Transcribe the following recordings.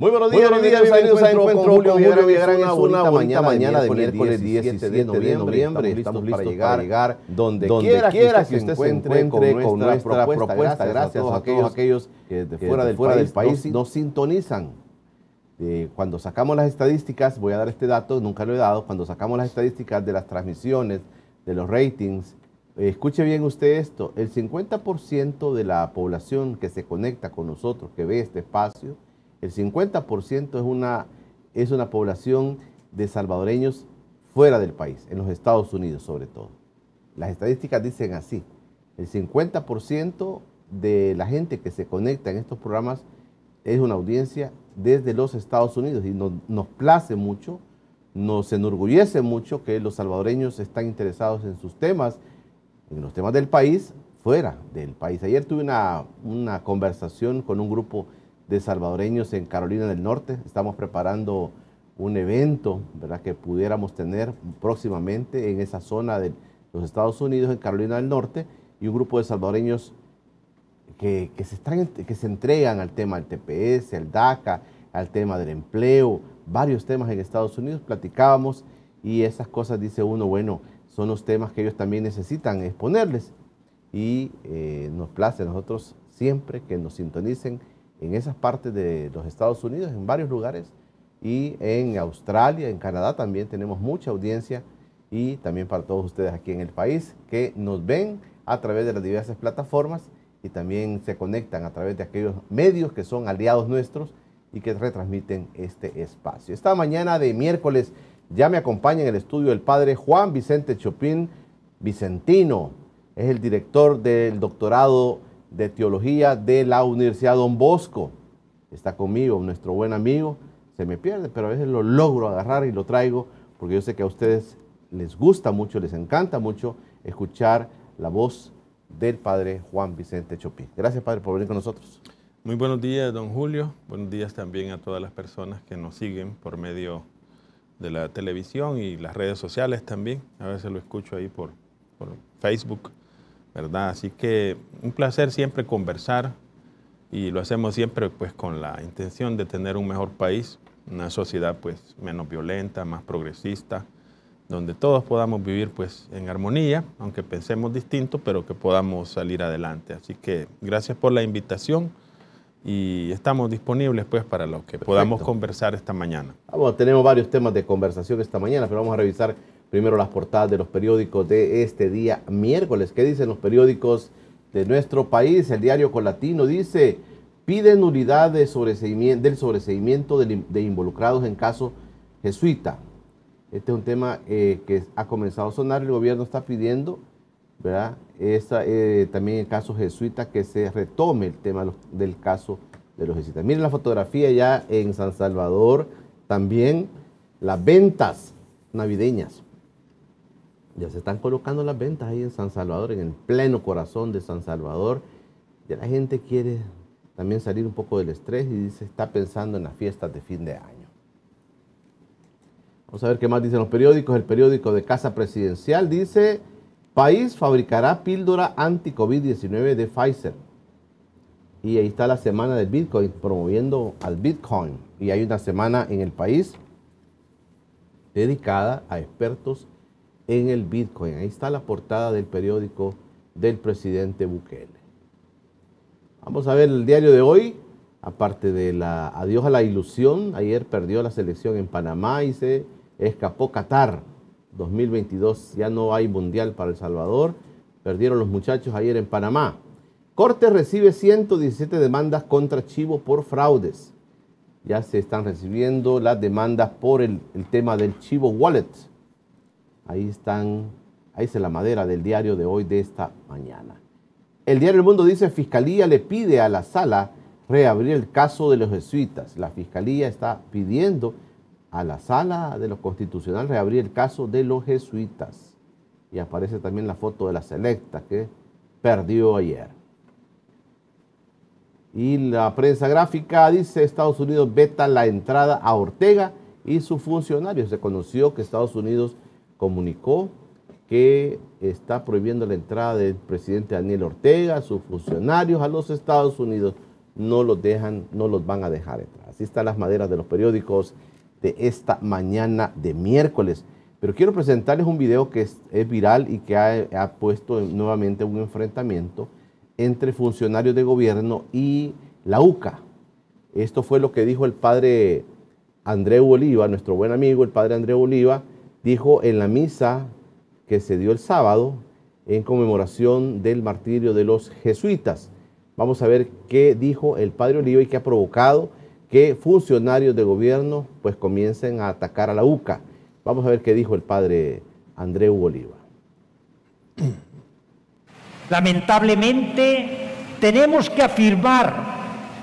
Muy buenos días, buenos días, bienvenidos a Encuentro Julio Villagrán. Es una bonita mañana de miércoles 17 de noviembre. Estamos listos para llegar donde quiera que usted se encuentre con nuestra propuesta. Gracias a todos aquellos que de fuera del país nos sintonizan. Eh, cuando sacamos las estadísticas, voy a dar este dato, nunca lo he dado, cuando sacamos las estadísticas de las transmisiones, de los ratings, eh, escuche bien usted esto, el 50% de la población que se conecta con nosotros, que ve este espacio, el 50% es una, es una población de salvadoreños fuera del país, en los Estados Unidos sobre todo. Las estadísticas dicen así, el 50% de la gente que se conecta en estos programas es una audiencia desde los Estados Unidos y nos, place mucho, nos enorgullece mucho que los salvadoreños están interesados en sus temas, en los temas del país, fuera del país. Ayer tuve una, una conversación con un grupo de salvadoreños en Carolina del Norte. Estamos preparando un evento ¿verdad? que pudiéramos tener próximamente en esa zona de los Estados Unidos, en Carolina del Norte, y un grupo de salvadoreños que, se, están, que se entregan al tema del TPS, al DACA, al tema del empleo, varios temas en Estados Unidos, platicábamos y esas cosas, dice uno, bueno, son los temas que ellos también necesitan exponerles y eh, nos place a nosotros siempre que nos sintonicen en esas partes de los Estados Unidos, en varios lugares, y en Australia, en Canadá también tenemos mucha audiencia. Y también para todos ustedes aquí en el país que nos ven a través de las diversas plataformas y también se conectan a través de aquellos medios que son aliados nuestros y que retransmiten este espacio. Esta mañana de miércoles ya me acompaña en el estudio el padre Juan Vicente Chopin Vicentino, es el director del doctorado de Teología de la Universidad Don Bosco. Está conmigo, nuestro buen amigo. Se me pierde, pero a veces lo logro agarrar y lo traigo porque yo sé que a ustedes les gusta mucho, les encanta mucho escuchar la voz del Padre Juan Vicente Chopí. Gracias, Padre, por venir con nosotros. Muy buenos días, don Julio. Buenos días también a todas las personas que nos siguen por medio de la televisión y las redes sociales también. A veces lo escucho ahí por, por Facebook. ¿Verdad? Así que un placer siempre conversar y lo hacemos siempre pues con la intención de tener un mejor país, una sociedad pues menos violenta, más progresista, donde todos podamos vivir pues en armonía, aunque pensemos distinto, pero que podamos salir adelante. Así que gracias por la invitación y estamos disponibles pues para lo que podamos conversar esta mañana. Tenemos varios temas de conversación esta mañana, pero vamos a revisar primero las portadas de los periódicos de este día miércoles. ¿Qué dicen los periódicos de nuestro país? El diario Colatino dice, pide nulidad del sobreseimiento de, involucrados en caso jesuita. Este es un tema eh, que ha comenzado a sonar, el gobierno está pidiendo, ¿verdad? Eh, también en caso jesuita que se retome el tema del caso de los jesuitas. Miren la fotografía ya en San Salvador, también las ventas navideñas ya se están colocando las ventas ahí en San Salvador, en el pleno corazón de San Salvador. Ya la gente quiere también salir un poco del estrés y dice, está pensando en las fiestas de fin de año. Vamos a ver qué más dicen los periódicos. El periódico de Casa Presidencial dice, país fabricará píldora anti-COVID-19 de Pfizer. Y ahí está la semana del Bitcoin, promoviendo al Bitcoin. Y hay una semana en el país dedicada a expertos en el Bitcoin. Ahí está la portada del periódico del presidente Bukele. Vamos a ver el diario de hoy, aparte de la adiós a la ilusión, ayer perdió la selección en Panamá y se escapó Qatar 2022, ya no hay mundial para El Salvador, perdieron los muchachos ayer en Panamá. Corte recibe 117 demandas contra Chivo por fraudes. Ya se están recibiendo las demandas por el, el tema del Chivo Wallet Ahí están, ahí está la madera del diario de hoy de esta mañana. El diario El Mundo dice, Fiscalía le pide a la sala reabrir el caso de los jesuitas. La Fiscalía está pidiendo a la sala de los constitucionales reabrir el caso de los jesuitas. Y aparece también la foto de la selecta que perdió ayer. Y la prensa gráfica dice Estados Unidos veta la entrada a Ortega y sus funcionarios. Se conoció que Estados Unidos comunicó que está prohibiendo la entrada del presidente Daniel Ortega, sus funcionarios a los Estados Unidos. no los dejan, no los van a dejar entrar. Así están las maderas de los periódicos de esta mañana de miércoles. Pero quiero presentarles un video que es, viral y que ha, puesto nuevamente un enfrentamiento entre funcionarios de gobierno y la UCA. Esto fue lo que dijo el padre Andreu Oliva, nuestro buen amigo, el padre Andreu Oliva, dijo en la misa que se dio el sábado en conmemoración del martirio de los jesuitas. Vamos a ver qué dijo el padre Oliva y qué ha provocado que funcionarios de gobierno pues comiencen a atacar a la UCA. Vamos a ver qué dijo el padre Andreu Oliva. Lamentablemente tenemos que afirmar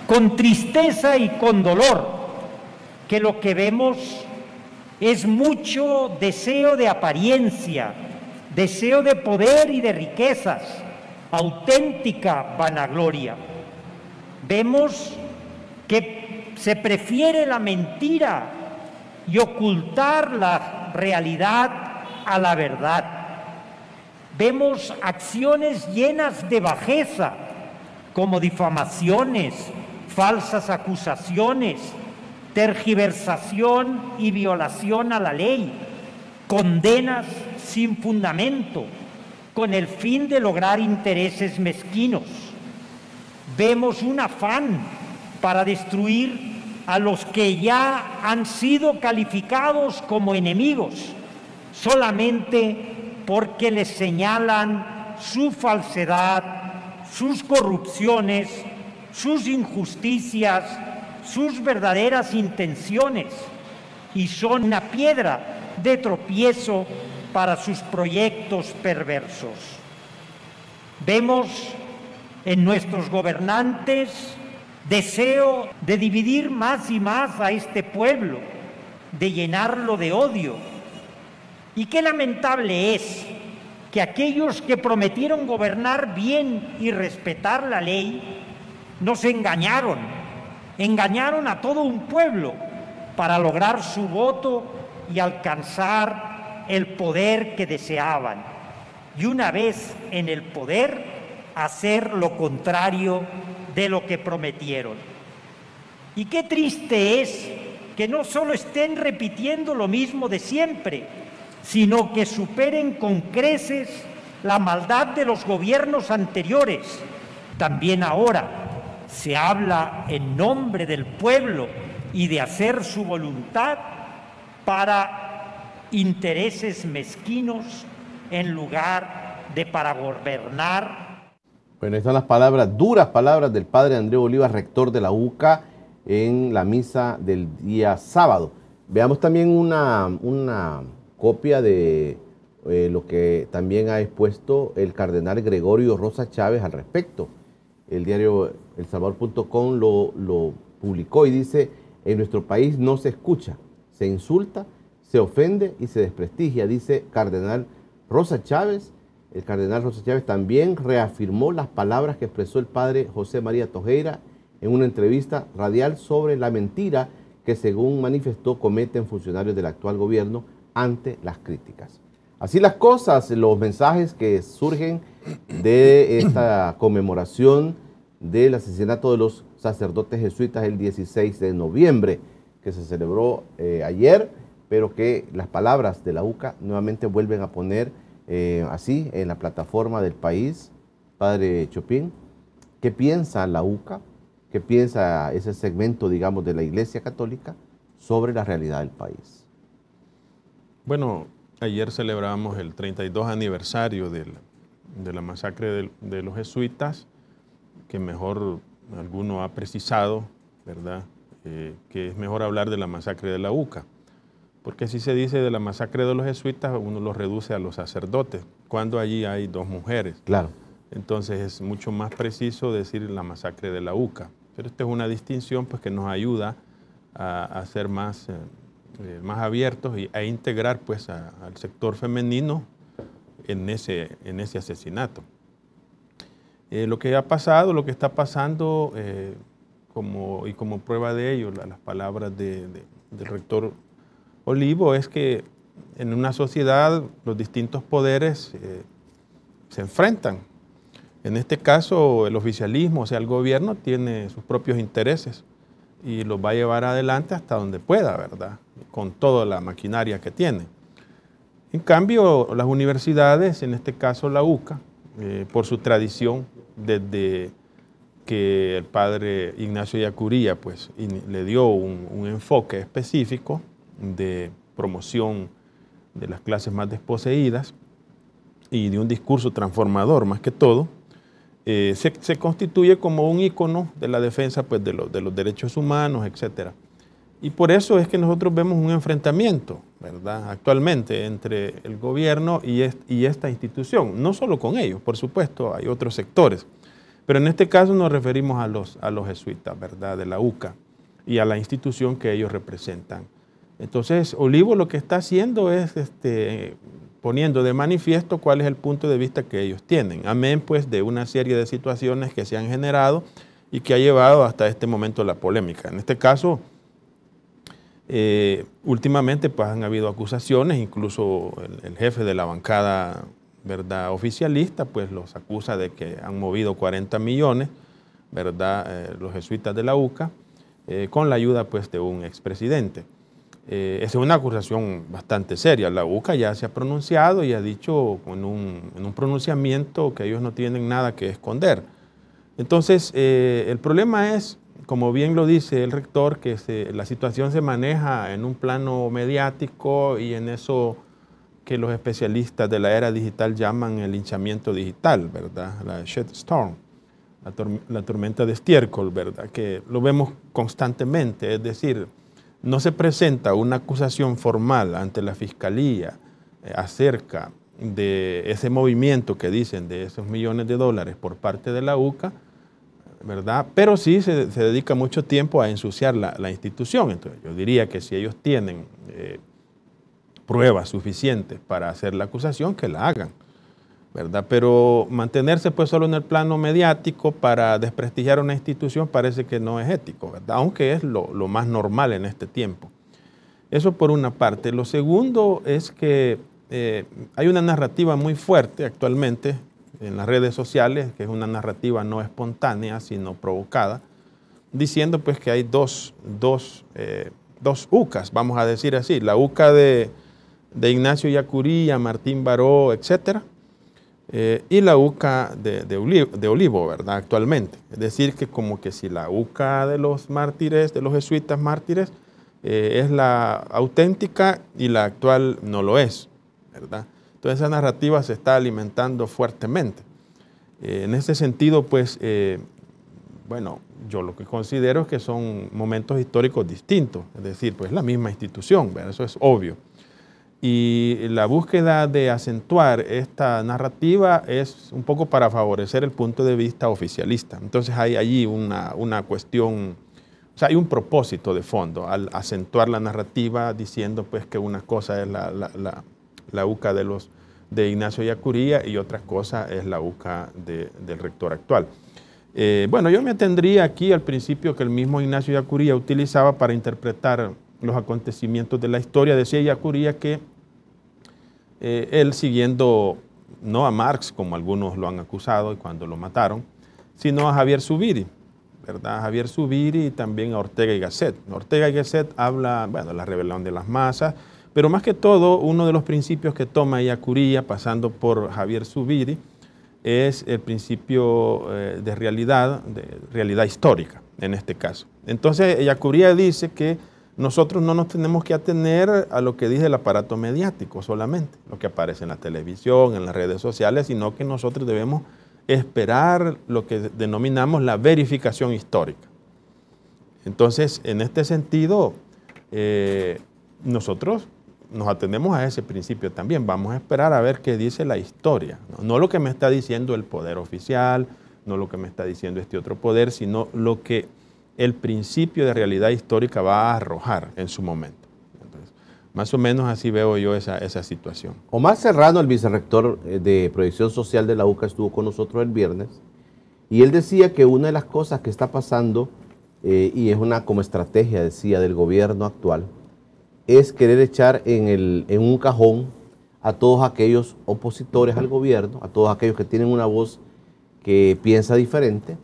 con tristeza y con dolor que lo que vemos es mucho deseo de apariencia, deseo de poder y de riquezas, auténtica vanagloria. Vemos que se prefiere la mentira y ocultar la realidad a la verdad. Vemos acciones llenas de bajeza, como difamaciones, falsas acusaciones, tergiversación y violación a la ley, condenas sin fundamento, con el fin de lograr intereses mezquinos. Vemos un afán para destruir a los que ya han sido calificados como enemigos, solamente porque les señalan su falsedad, sus corrupciones, sus injusticias, sus verdaderas intenciones y son una piedra de tropiezo para sus proyectos perversos. Vemos en nuestros gobernantes deseo de dividir más y más a este pueblo, de llenarlo de odio. Y qué lamentable es que aquellos que prometieron gobernar bien y respetar la ley, nos engañaron, engañaron a todo un pueblo para lograr su voto y alcanzar el poder que deseaban. Y una vez en el poder, hacer lo contrario de lo que prometieron. Y qué triste es que no solo estén repitiendo lo mismo de siempre, sino que superen con creces la maldad de los gobiernos anteriores. También ahora se habla en nombre del pueblo y de hacer su voluntad para intereses mezquinos en lugar de para gobernar bueno, están las palabras, duras palabras del padre Andrés Bolívar, rector de la UCA, en la misa del día sábado. Veamos también una, una copia de eh, lo que también ha expuesto el cardenal Gregorio Rosa Chávez al respecto. El diario elsalvador.com lo, lo publicó y dice, en nuestro país no se escucha, se insulta, se ofende y se desprestigia, dice cardenal Rosa Chávez el cardenal José Chávez también reafirmó las palabras que expresó el padre José María Tojeira en una entrevista radial sobre la mentira que según manifestó cometen funcionarios del actual gobierno ante las críticas. Así las cosas, los mensajes que surgen de esta conmemoración del asesinato de los sacerdotes jesuitas el 16 de noviembre, que se celebró eh, ayer, pero que las palabras de la UCA nuevamente vuelven a poner eh, así en la plataforma del país, Padre Chopin, ¿qué piensa la UCA? ¿Qué piensa ese segmento, digamos, de la Iglesia Católica sobre la realidad del país? Bueno, ayer celebramos el 32 aniversario de la masacre de, los jesuitas, que mejor alguno ha precisado, ¿verdad? Eh, que es mejor hablar de la masacre de la UCA porque si se dice de la masacre de los jesuitas, uno lo reduce a los sacerdotes, cuando allí hay dos mujeres. Claro. Entonces es mucho más preciso decir la masacre de la UCA. Pero esta es una distinción pues, que nos ayuda a, ser más, eh, eh, más abiertos y a integrar pues, al sector femenino en ese, en ese asesinato. Eh, lo que ha pasado, lo que está pasando, como, y como prueba de ello, las palabras del rector Olivo es que en una sociedad los distintos poderes eh, se enfrentan. En este caso, el oficialismo, o sea, el gobierno tiene sus propios intereses y los va a llevar adelante hasta donde pueda, ¿verdad? Con toda la maquinaria que tiene. En cambio, las universidades, en este caso la UCA, eh, por su tradición, desde que el padre Ignacio Yacuría pues, le dio un, enfoque específico de promoción de las clases más desposeídas y de un discurso transformador más que todo, eh, se, constituye como un ícono de la defensa pues, de, de los derechos humanos, etc. Y por eso es que nosotros vemos un enfrentamiento, ¿verdad?, actualmente entre el gobierno y, esta institución, no solo con ellos, por supuesto, hay otros sectores. Pero en este caso nos referimos a los, a los jesuitas, ¿verdad? De la UCA y a la institución que ellos representan. Entonces, Olivo lo que está haciendo es este, poniendo de manifiesto cuál es el punto de vista que ellos tienen. Amén, pues, de una serie de situaciones que se han generado y que ha llevado hasta este momento la polémica. En este caso, eh, últimamente pues, han habido acusaciones, incluso el jefe de la bancada ¿verdad? oficialista, pues los acusa de que han movido 40 millones, ¿verdad? Eh, los jesuitas de la UCA, eh, con la ayuda pues, de un expresidente. Es una acusación bastante seria. La UCA ya se ha pronunciado y ha dicho en un pronunciamiento que ellos no tienen nada que esconder. Entonces, el problema es, como bien lo dice el rector, que la situación se maneja en un plano mediático y en eso que los especialistas de la era digital llaman el hinchamiento digital, ¿verdad? La shitstorm, la, la tormenta de estiércol, ¿verdad? Que lo vemos constantemente, es decir, no se presenta una acusación formal ante la fiscalía eh, acerca de ese movimiento que dicen de esos millones de dólares por parte de la UCA, ¿verdad? Pero sí se, dedica mucho tiempo a ensuciar la, institución. Entonces, yo diría que si ellos tienen eh, pruebas suficientes para hacer la acusación, que la hagan. ¿verdad? Pero mantenerse pues solo en el plano mediático para desprestigiar una institución parece que no es ético, ¿verdad? aunque es lo, más normal en este tiempo. Eso por una parte. Lo segundo es que eh, hay una narrativa muy fuerte actualmente en las redes sociales, que es una narrativa no espontánea, sino provocada, diciendo pues que hay dos, dos, eh, dos UCAs, vamos a decir así, la UCA de de Ignacio Yacuría, Martín Baró, etc. Eh, y la UCA de, Olivo, ¿verdad? Actualmente. Es decir, que como que si la UCA de los mártires, de los jesuitas mártires, eh, es la auténtica y la actual no lo es, ¿verdad? Entonces esa narrativa se está alimentando fuertemente. Eh, en ese sentido, pues, bueno, yo lo que considero es que son momentos históricos distintos, es decir, pues la misma institución, ¿verdad? eso es obvio. Y la búsqueda de acentuar esta narrativa es un poco para favorecer el punto de vista oficialista. Entonces hay allí una, una cuestión, o sea, hay un propósito de fondo al acentuar la narrativa diciendo pues que una cosa es la, la, la, UCA de, los, de Ignacio Yacuría y otra cosa es la UCA del rector actual. Eh, bueno, yo me atendría aquí al principio que el mismo Ignacio Yacuría utilizaba para interpretar los acontecimientos de la historia. Decía Yacuría que eh, él siguiendo no a Marx, como algunos lo han acusado y cuando lo mataron, sino a Javier Zubiri, ¿verdad? Javier Zubiri y también a Ortega y Gasset. Ortega y Gasset habla, bueno, de la rebelión de las masas, pero más que todo, uno de los principios que toma Yacuría, pasando por Javier Zubiri, es el principio eh, de realidad, de realidad histórica, en este caso. Entonces, Yacuría dice que nosotros no nos tenemos que atener a lo que dice el aparato mediático solamente, lo que aparece en la televisión, en las redes sociales, sino que nosotros debemos esperar lo que denominamos la verificación histórica. Entonces, en este sentido, eh, nosotros nos atendemos a ese principio también. Vamos a esperar a ver qué dice la historia. no lo que me está diciendo el poder oficial, no lo que me está diciendo este otro poder, sino lo que el principio de realidad histórica va a arrojar en su momento. más o menos así veo yo esa, esa situación. Omar Serrano, el vicerrector eh, de Proyección Social de la UCA, estuvo con nosotros el viernes y él decía que una de las cosas que está pasando, eh, y es una como estrategia, decía, del gobierno actual, es querer echar en, el, en un cajón a todos aquellos opositores al gobierno, a todos aquellos que tienen una voz que piensa diferente,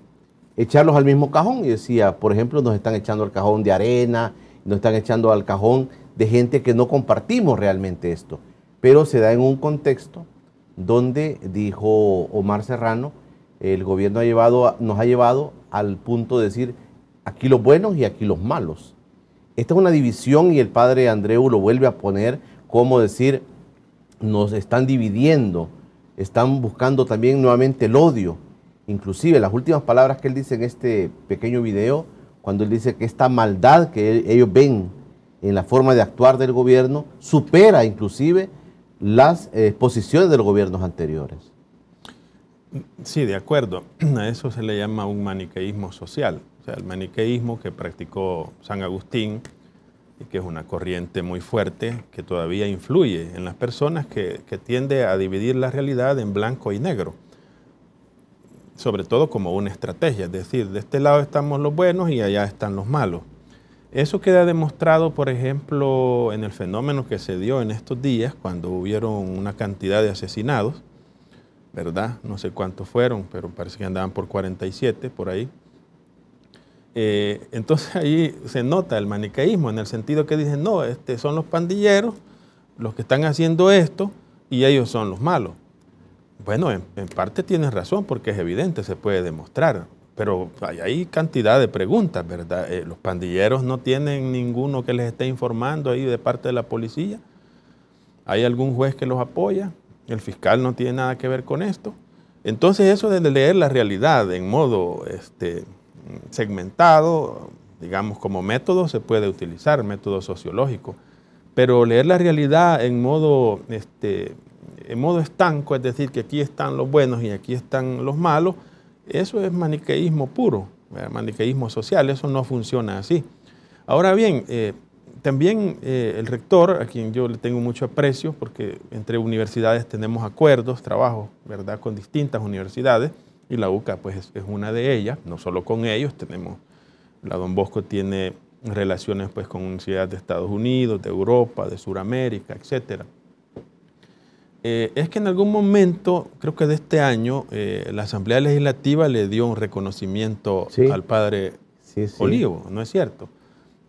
echarlos al mismo cajón. Y decía, por ejemplo, nos están echando al cajón de arena, nos están echando al cajón de gente que no compartimos realmente esto. Pero se da en un contexto donde, dijo Omar Serrano, el gobierno ha llevado, nos ha llevado al punto de decir aquí los buenos y aquí los malos. Esta es una división y el padre Andreu lo vuelve a poner como decir, nos están dividiendo, están buscando también nuevamente el odio. Inclusive las últimas palabras que él dice en este pequeño video, cuando él dice que esta maldad que ellos ven en la forma de actuar del gobierno supera inclusive las eh, posiciones de los gobiernos anteriores. Sí, de acuerdo. A eso se le llama un maniqueísmo social. O sea, el maniqueísmo que practicó San Agustín, y que es una corriente muy fuerte que todavía influye en las personas, que, que tiende a dividir la realidad en blanco y negro. Sobre todo como una estrategia, es decir, de este lado estamos los buenos y allá están los malos. Eso queda demostrado, por ejemplo, en el fenómeno que se dio en estos días, cuando hubieron una cantidad de asesinados, ¿verdad? No sé cuántos fueron, pero parece que andaban por 47, por ahí. Eh, entonces ahí se nota el maniqueísmo, en el sentido que dicen, no, este, son los pandilleros los que están haciendo esto y ellos son los malos. Bueno, en, parte tienes razón, porque es evidente, se puede demostrar. Pero hay, cantidad de preguntas, ¿verdad? Eh, los pandilleros no tienen ninguno que les esté informando ahí de parte de la policía. ¿Hay algún juez que los apoya? El fiscal no tiene nada que ver con esto. Entonces eso de leer la realidad en modo este, segmentado, digamos como método, se puede utilizar, método sociológico. Pero leer la realidad en modo, este, en modo estanco, es decir, que aquí están los buenos y aquí están los malos, eso es maniqueísmo puro, maniqueísmo social, eso no funciona así. Ahora bien, eh, también eh, el rector, a quien yo le tengo mucho aprecio, porque entre universidades tenemos acuerdos, trabajos, ¿verdad?, con distintas universidades, y la UCA pues es, una de ellas, no solo con ellos, tenemos, la Don Bosco tiene relaciones pues con universidades de Estados Unidos, de Europa, de Sudamérica, etcétera. Eh, es que en algún momento, creo que de este año, eh, la Asamblea Legislativa le dio un reconocimiento al padre Olivo, ¿no es cierto?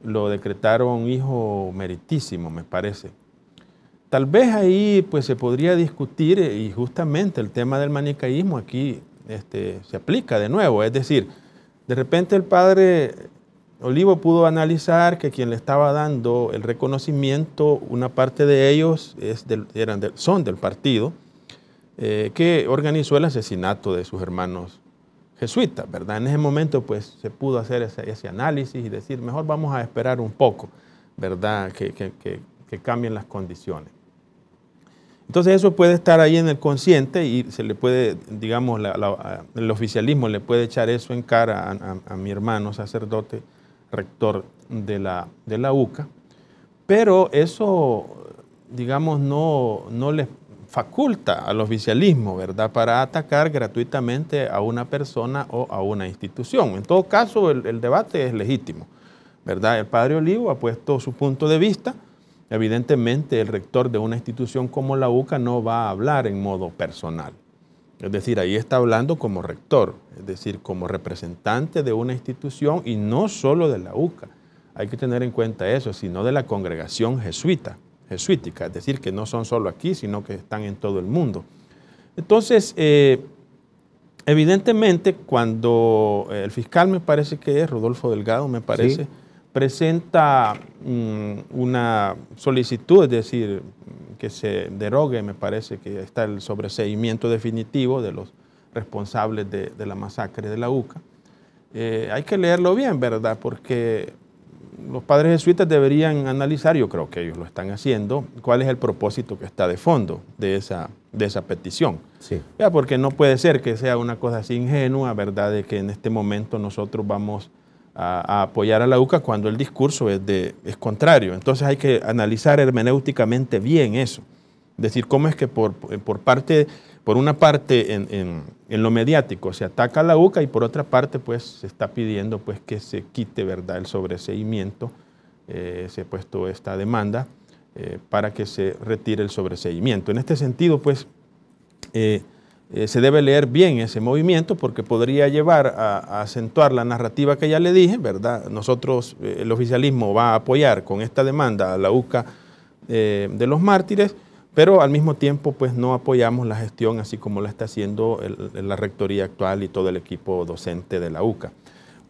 Lo decretaron hijo meritísimo, me parece. Tal vez ahí pues se podría discutir eh, y justamente el tema del manicaísmo aquí este, se aplica de nuevo, es decir, de repente el padre Olivo pudo analizar que quien le estaba dando el reconocimiento, una parte de ellos eran son del partido, eh, que organizó el asesinato de sus hermanos jesuitas, ¿verdad? En ese momento pues se pudo hacer ese, análisis y decir, mejor vamos a esperar un poco, ¿verdad? Que, cambien las condiciones. Entonces eso puede estar ahí en el consciente y se le puede, digamos, el oficialismo le puede echar eso en cara a mi hermano sacerdote rector de la, de la UCA, pero eso, digamos, no, no les faculta al oficialismo, ¿verdad?, para atacar gratuitamente a una persona o a una institución. En todo caso, el, el debate es legítimo, ¿verdad? El padre Olivo ha puesto su punto de vista. Evidentemente, el rector de una institución como la UCA no va a hablar en modo personal. Es decir, ahí está hablando como rector, es decir, como representante de una institución y no solo de la UCA. Hay que tener en cuenta eso, sino de la congregación jesuita, jesuítica, es decir, que no son solo aquí, sino que están en todo el mundo. Entonces, eh, evidentemente, cuando el fiscal me parece que es, Rodolfo Delgado me parece, presenta mm, una solicitud, es decir, que se derogue, me parece que está el sobreseimiento definitivo de los responsables de, la masacre de la UCA. Eh, hay que leerlo bien, ¿verdad? Porque los padres jesuitas deberían analizar, yo creo que ellos lo están haciendo, cuál es el propósito que está de fondo de esa, de esa petición. Sí. Ya, porque no puede ser que sea una cosa así ingenua, ¿verdad? De que en este momento nosotros vamos a, apoyar a la UCA cuando el discurso es, de, es contrario. Entonces hay que analizar hermenéuticamente bien eso. Es decir, cómo es que por, por parte, por una parte en, en, lo mediático se ataca a la UCA y por otra parte pues se está pidiendo pues que se quite ¿verdad? el sobreseimiento, eh, se ha puesto esta demanda eh, para que se retire el sobreseimiento. En este sentido pues eh, eh, se debe leer bien ese movimiento porque podría llevar a, acentuar la narrativa que ya le dije, ¿verdad? Nosotros, eh, el oficialismo va a apoyar con esta demanda a la UCA eh, de los mártires, pero al mismo tiempo pues no apoyamos la gestión así como la está haciendo la rectoría actual y todo el equipo docente de la UCA.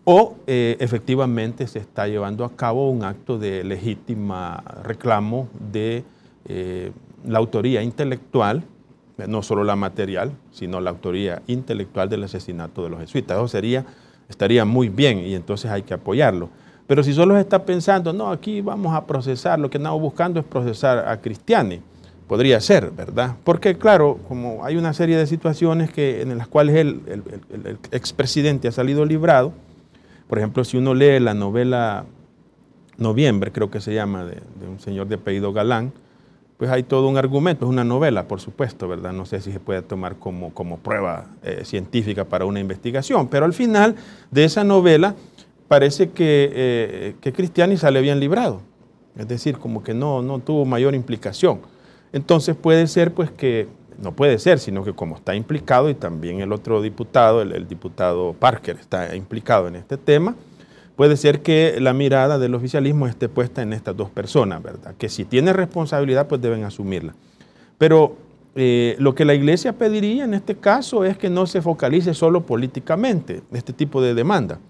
O efectivamente se está llevando a cabo un acto de legítima reclamo de la autoría intelectual no solo la material, sino la autoría intelectual del asesinato de los jesuitas. Eso sería, estaría muy bien y entonces hay que apoyarlo. Pero si solo está pensando, no, aquí vamos a procesar, lo que estamos buscando es procesar a Cristiani, podría ser, ¿verdad? Porque claro, como hay una serie de situaciones que, en las cuales el, el, expresidente ha salido librado, por ejemplo, si uno lee la novela Noviembre, creo que se llama, de un señor de apellido Galán, pues hay todo un argumento, es una novela, por supuesto, ¿verdad? No sé si se puede tomar como, como prueba eh, científica para una investigación, pero al final de esa novela parece que, eh, que Cristiani sale bien librado, es decir, como que no, no tuvo mayor implicación. Entonces puede ser pues que, no puede ser, sino que como está implicado y también el otro diputado, el diputado Parker está implicado en este tema, puede ser que la mirada del oficialismo esté puesta en estas dos personas, ¿verdad? Que si tienen responsabilidad, pues deben asumirla. Pero eh, lo que la iglesia pediría en este caso es que no se focalice solo políticamente este tipo de demanda,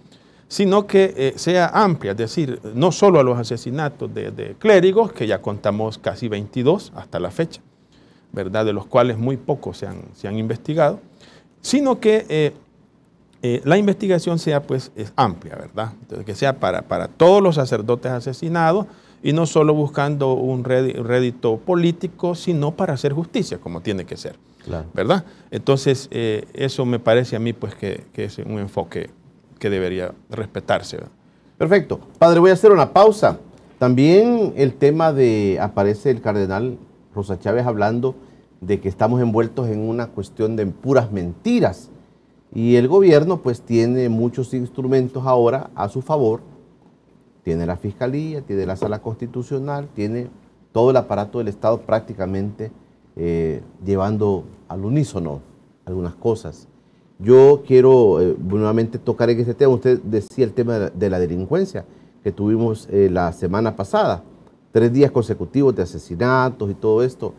sino que eh, sea amplia, es decir, no solo a los asesinatos de, clérigos, que ya contamos casi 22 hasta la fecha, ¿verdad? De los cuales muy pocos se han, investigado, sino que eh, eh, la investigación sea pues es amplia, ¿verdad? que sea para, para todos los sacerdotes asesinados y no solo buscando un rédito político, sino para hacer justicia, como tiene que ser, ¿verdad? Entonces, eh, eso me parece a mí pues que, es un enfoque que debería respetarse. Perfecto. Padre, voy a hacer una pausa. También el tema de, aparece el cardenal Rosa Chávez hablando de que estamos envueltos en una cuestión de puras mentiras y el gobierno pues tiene muchos instrumentos ahora a su favor. Tiene la fiscalía, tiene la sala constitucional, tiene todo el aparato del Estado prácticamente eh, llevando al unísono algunas cosas. Yo quiero eh, nuevamente tocar en este tema. Usted decía el tema de la, delincuencia que tuvimos eh, la semana pasada. Tres días consecutivos de asesinatos y todo esto.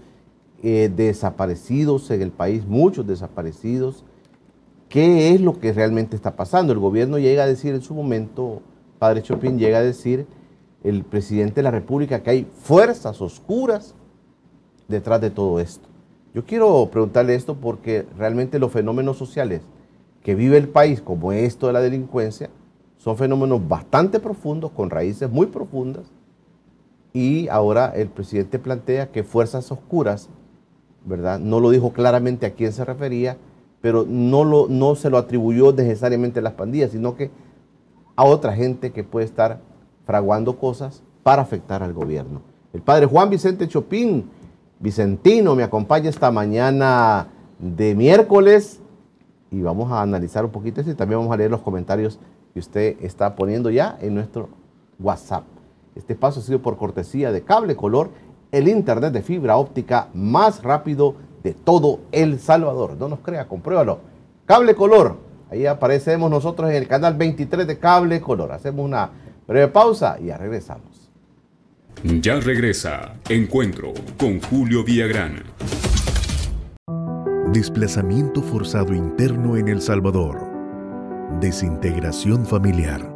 desaparecidos en el país, muchos desaparecidos qué es lo que realmente está pasando. El gobierno llega a decir en su momento, Padre Chopin llega a decir, el presidente de la República, que hay fuerzas oscuras detrás de todo esto. Yo quiero preguntarle esto porque realmente los fenómenos sociales que vive el país, como esto de la delincuencia, son fenómenos bastante profundos, con raíces muy profundas, y ahora el presidente plantea que fuerzas oscuras, ¿verdad? No lo dijo claramente a quién se refería, pero no, lo, no se lo atribuyó necesariamente a las pandillas, sino que a otra gente que puede estar fraguando cosas para afectar al gobierno. El padre Juan Vicente Chopin, Vicentino, me acompaña esta mañana de miércoles y vamos a analizar un poquito esto y también vamos a leer los comentarios que usted está poniendo ya en nuestro WhatsApp. Este paso ha sido por cortesía de Cable Color, el internet de fibra óptica más rápido de todo El Salvador. No nos crea, compruébalo. Cable Color. Ahí aparecemos nosotros en el canal 23 de Cable Color. Hacemos una breve pausa y ya regresamos. Ya regresa Encuentro con Julio Villagrán. Desplazamiento forzado interno en El Salvador. Desintegración familiar.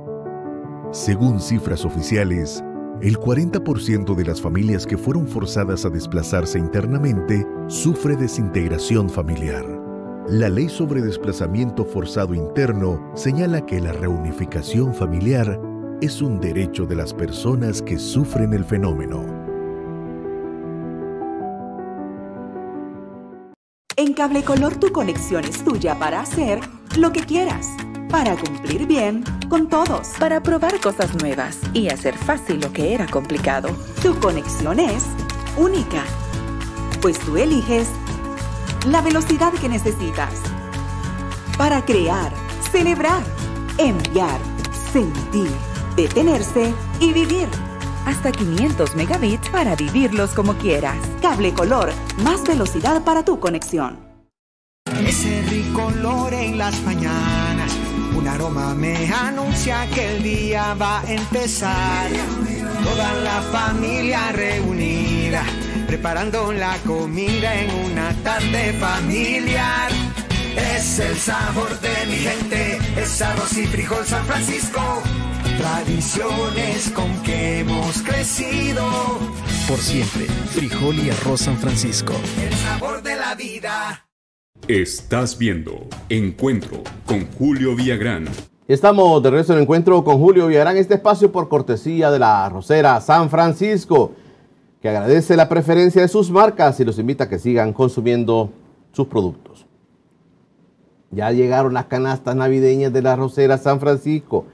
Según cifras oficiales, el 40% de las familias que fueron forzadas a desplazarse internamente sufre desintegración familiar. La ley sobre desplazamiento forzado interno señala que la reunificación familiar es un derecho de las personas que sufren el fenómeno. En Cable Color tu conexión es tuya para hacer lo que quieras para cumplir bien con todos, para probar cosas nuevas y hacer fácil lo que era complicado. Tu conexión es única, pues tú eliges la velocidad que necesitas para crear, celebrar, enviar, sentir, detenerse y vivir. Hasta 500 megabits para vivirlos como quieras. Cable color, más velocidad para tu conexión. ese rico olor en las mañanas. Un aroma me anuncia que el día va a empezar. Toda la familia reunida, preparando la comida en una tarde familiar. Es el sabor de mi gente, es arroz y frijol San Francisco. Tradiciones con que hemos crecido. Por siempre, frijol y arroz San Francisco. El sabor de la vida. Estás viendo Encuentro con Julio Villagrán. Estamos de regreso en Encuentro con Julio Villagrán, este espacio por cortesía de la arrocera San Francisco, que agradece la preferencia de sus marcas y los invita a que sigan consumiendo sus productos. Ya llegaron las canastas navideñas de la arrocera San Francisco.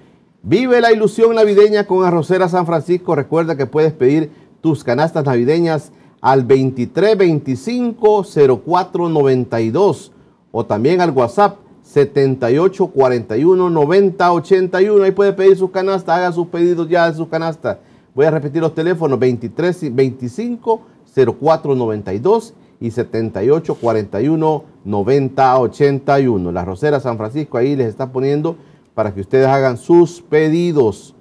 Vive la ilusión navideña con Arrocera San Francisco. Recuerda que puedes pedir tus canastas navideñas al 2325 0492 o también al WhatsApp 7841 9081. Ahí puede pedir sus canastas, haga sus pedidos ya de sus canastas. Voy a repetir los teléfonos 2325 0492 y 7841 9081. La Rosera San Francisco ahí les está poniendo para que ustedes hagan sus pedidos.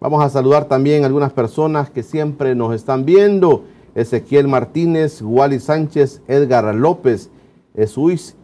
Vamos a saludar también a algunas personas que siempre nos están viendo. Ezequiel Martínez, Wally Sánchez, Edgar López, Esuis,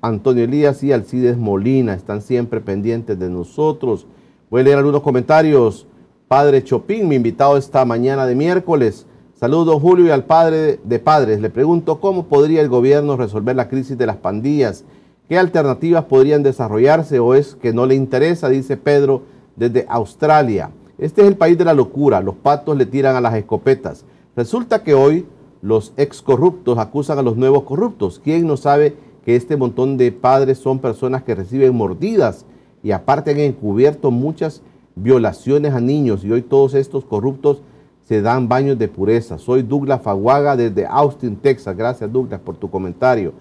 Antonio Elías y Alcides Molina. Están siempre pendientes de nosotros. Voy a leer algunos comentarios. Padre Chopin, mi invitado esta mañana de miércoles. Saludos Julio y al padre de padres. Le pregunto cómo podría el gobierno resolver la crisis de las pandillas. ¿Qué alternativas podrían desarrollarse o es que no le interesa? Dice Pedro desde Australia. Este es el país de la locura. Los patos le tiran a las escopetas. Resulta que hoy los ex corruptos acusan a los nuevos corruptos. ¿Quién no sabe que este montón de padres son personas que reciben mordidas y aparte han encubierto muchas violaciones a niños y hoy todos estos corruptos se dan baños de pureza? Soy Douglas Faguaga desde Austin, Texas. Gracias Douglas por tu comentario.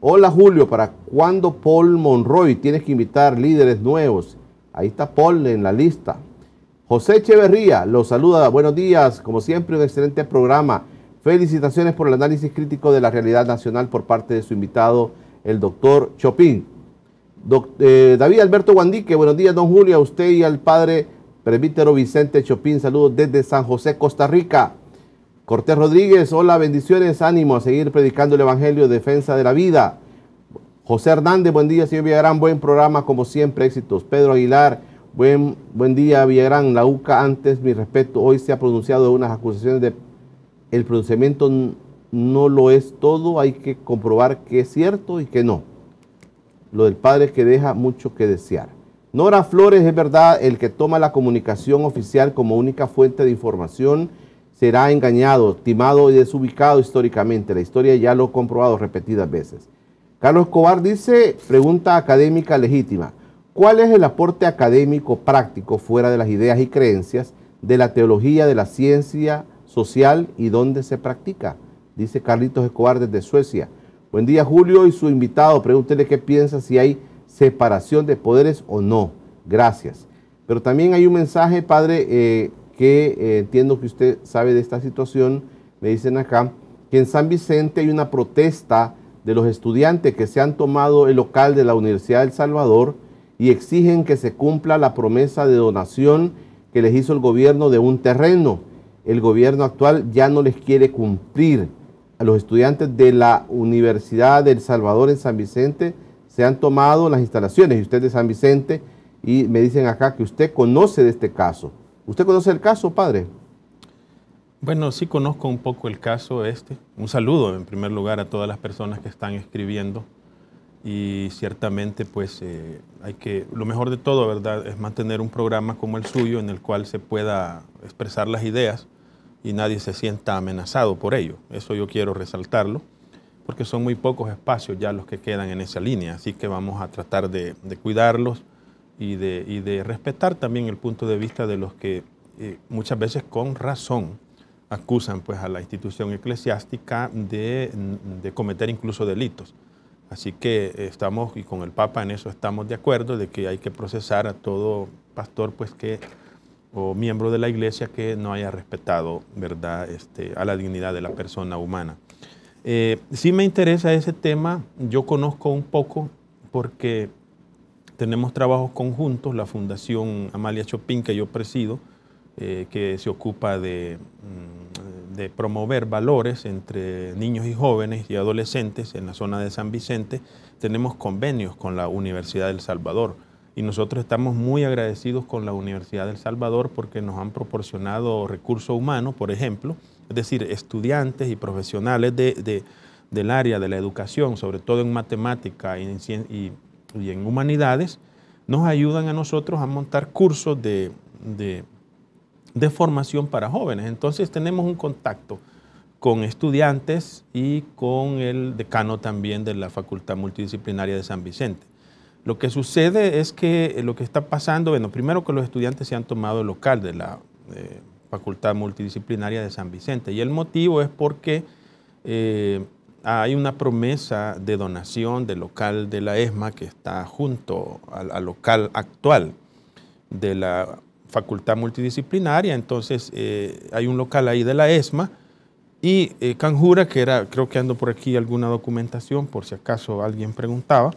Hola Julio, ¿para cuándo Paul Monroy? Tienes que invitar líderes nuevos. Ahí está Paul en la lista. José Echeverría los saluda. Buenos días. Como siempre, un excelente programa. Felicitaciones por el análisis crítico de la realidad nacional por parte de su invitado, el doctor Chopin. Eh, David Alberto Guandique, buenos días, don Julio, a usted y al padre presbítero Vicente Chopin. Saludos desde San José, Costa Rica. Cortés Rodríguez, hola, bendiciones, ánimo a seguir predicando el Evangelio, defensa de la vida. José Hernández, buen día, señor Villagrán, buen programa, como siempre, éxitos. Pedro Aguilar, Buen, buen día, Villagrán. La UCA, antes, mi respeto, hoy se ha pronunciado unas acusaciones de el pronunciamiento no lo es todo, hay que comprobar que es cierto y que no. Lo del padre que deja mucho que desear. Nora Flores es verdad, el que toma la comunicación oficial como única fuente de información será engañado, timado y desubicado históricamente. La historia ya lo ha comprobado repetidas veces. Carlos Escobar dice, pregunta académica legítima. ¿Cuál es el aporte académico práctico fuera de las ideas y creencias de la teología de la ciencia social y dónde se practica? Dice Carlitos Escobar desde Suecia. Buen día Julio y su invitado. Pregúntele qué piensa si hay separación de poderes o no. Gracias. Pero también hay un mensaje, padre, eh, que eh, entiendo que usted sabe de esta situación. Me dicen acá que en San Vicente hay una protesta de los estudiantes que se han tomado el local de la Universidad del Salvador y exigen que se cumpla la promesa de donación que les hizo el gobierno de un terreno. El gobierno actual ya no les quiere cumplir. A los estudiantes de la Universidad del Salvador en San Vicente se han tomado las instalaciones y usted de San Vicente y me dicen acá que usted conoce de este caso. ¿Usted conoce el caso, padre? Bueno, sí conozco un poco el caso este. Un saludo en primer lugar a todas las personas que están escribiendo y ciertamente pues eh, hay que, lo mejor de todo, ¿verdad?, es mantener un programa como el suyo en el cual se pueda expresar las ideas y nadie se sienta amenazado por ello. Eso yo quiero resaltarlo, porque son muy pocos espacios ya los que quedan en esa línea, así que vamos a tratar de, cuidarlos y de, de, respetar también el punto de vista de los que eh, muchas veces con razón acusan pues a la institución eclesiástica de, de cometer incluso delitos. Así que estamos, y con el Papa en eso estamos de acuerdo, de que hay que procesar a todo pastor pues que, o miembro de la iglesia que no haya respetado ¿verdad? Este, a la dignidad de la persona humana. Eh, sí me interesa ese tema, yo conozco un poco porque tenemos trabajos conjuntos, la Fundación Amalia Chopin que yo presido, eh, que se ocupa de, mm, de, promover valores entre niños y jóvenes y adolescentes en la zona de San Vicente, tenemos convenios con la Universidad del Salvador. Y nosotros estamos muy agradecidos con la Universidad del Salvador porque nos han proporcionado recursos humanos, por ejemplo, es decir, estudiantes y profesionales de, del área de la educación, sobre todo en matemática y en, y, en humanidades, nos ayudan a nosotros a montar cursos de, de formación para jóvenes. Entonces tenemos un contacto con estudiantes y con el decano también de la Facultad Multidisciplinaria de San Vicente. Lo que sucede es que eh, lo que está pasando, bueno, primero que los estudiantes se han tomado el local de la eh, Facultad Multidisciplinaria de San Vicente y el motivo es porque eh, hay una promesa de donación del local de la ESMA que está junto al, local actual de la Facultad Multidisciplinaria, entonces hay un local ahí de la ESMA y Canjura, que era, creo que ando por aquí alguna documentación por si acaso alguien preguntaba,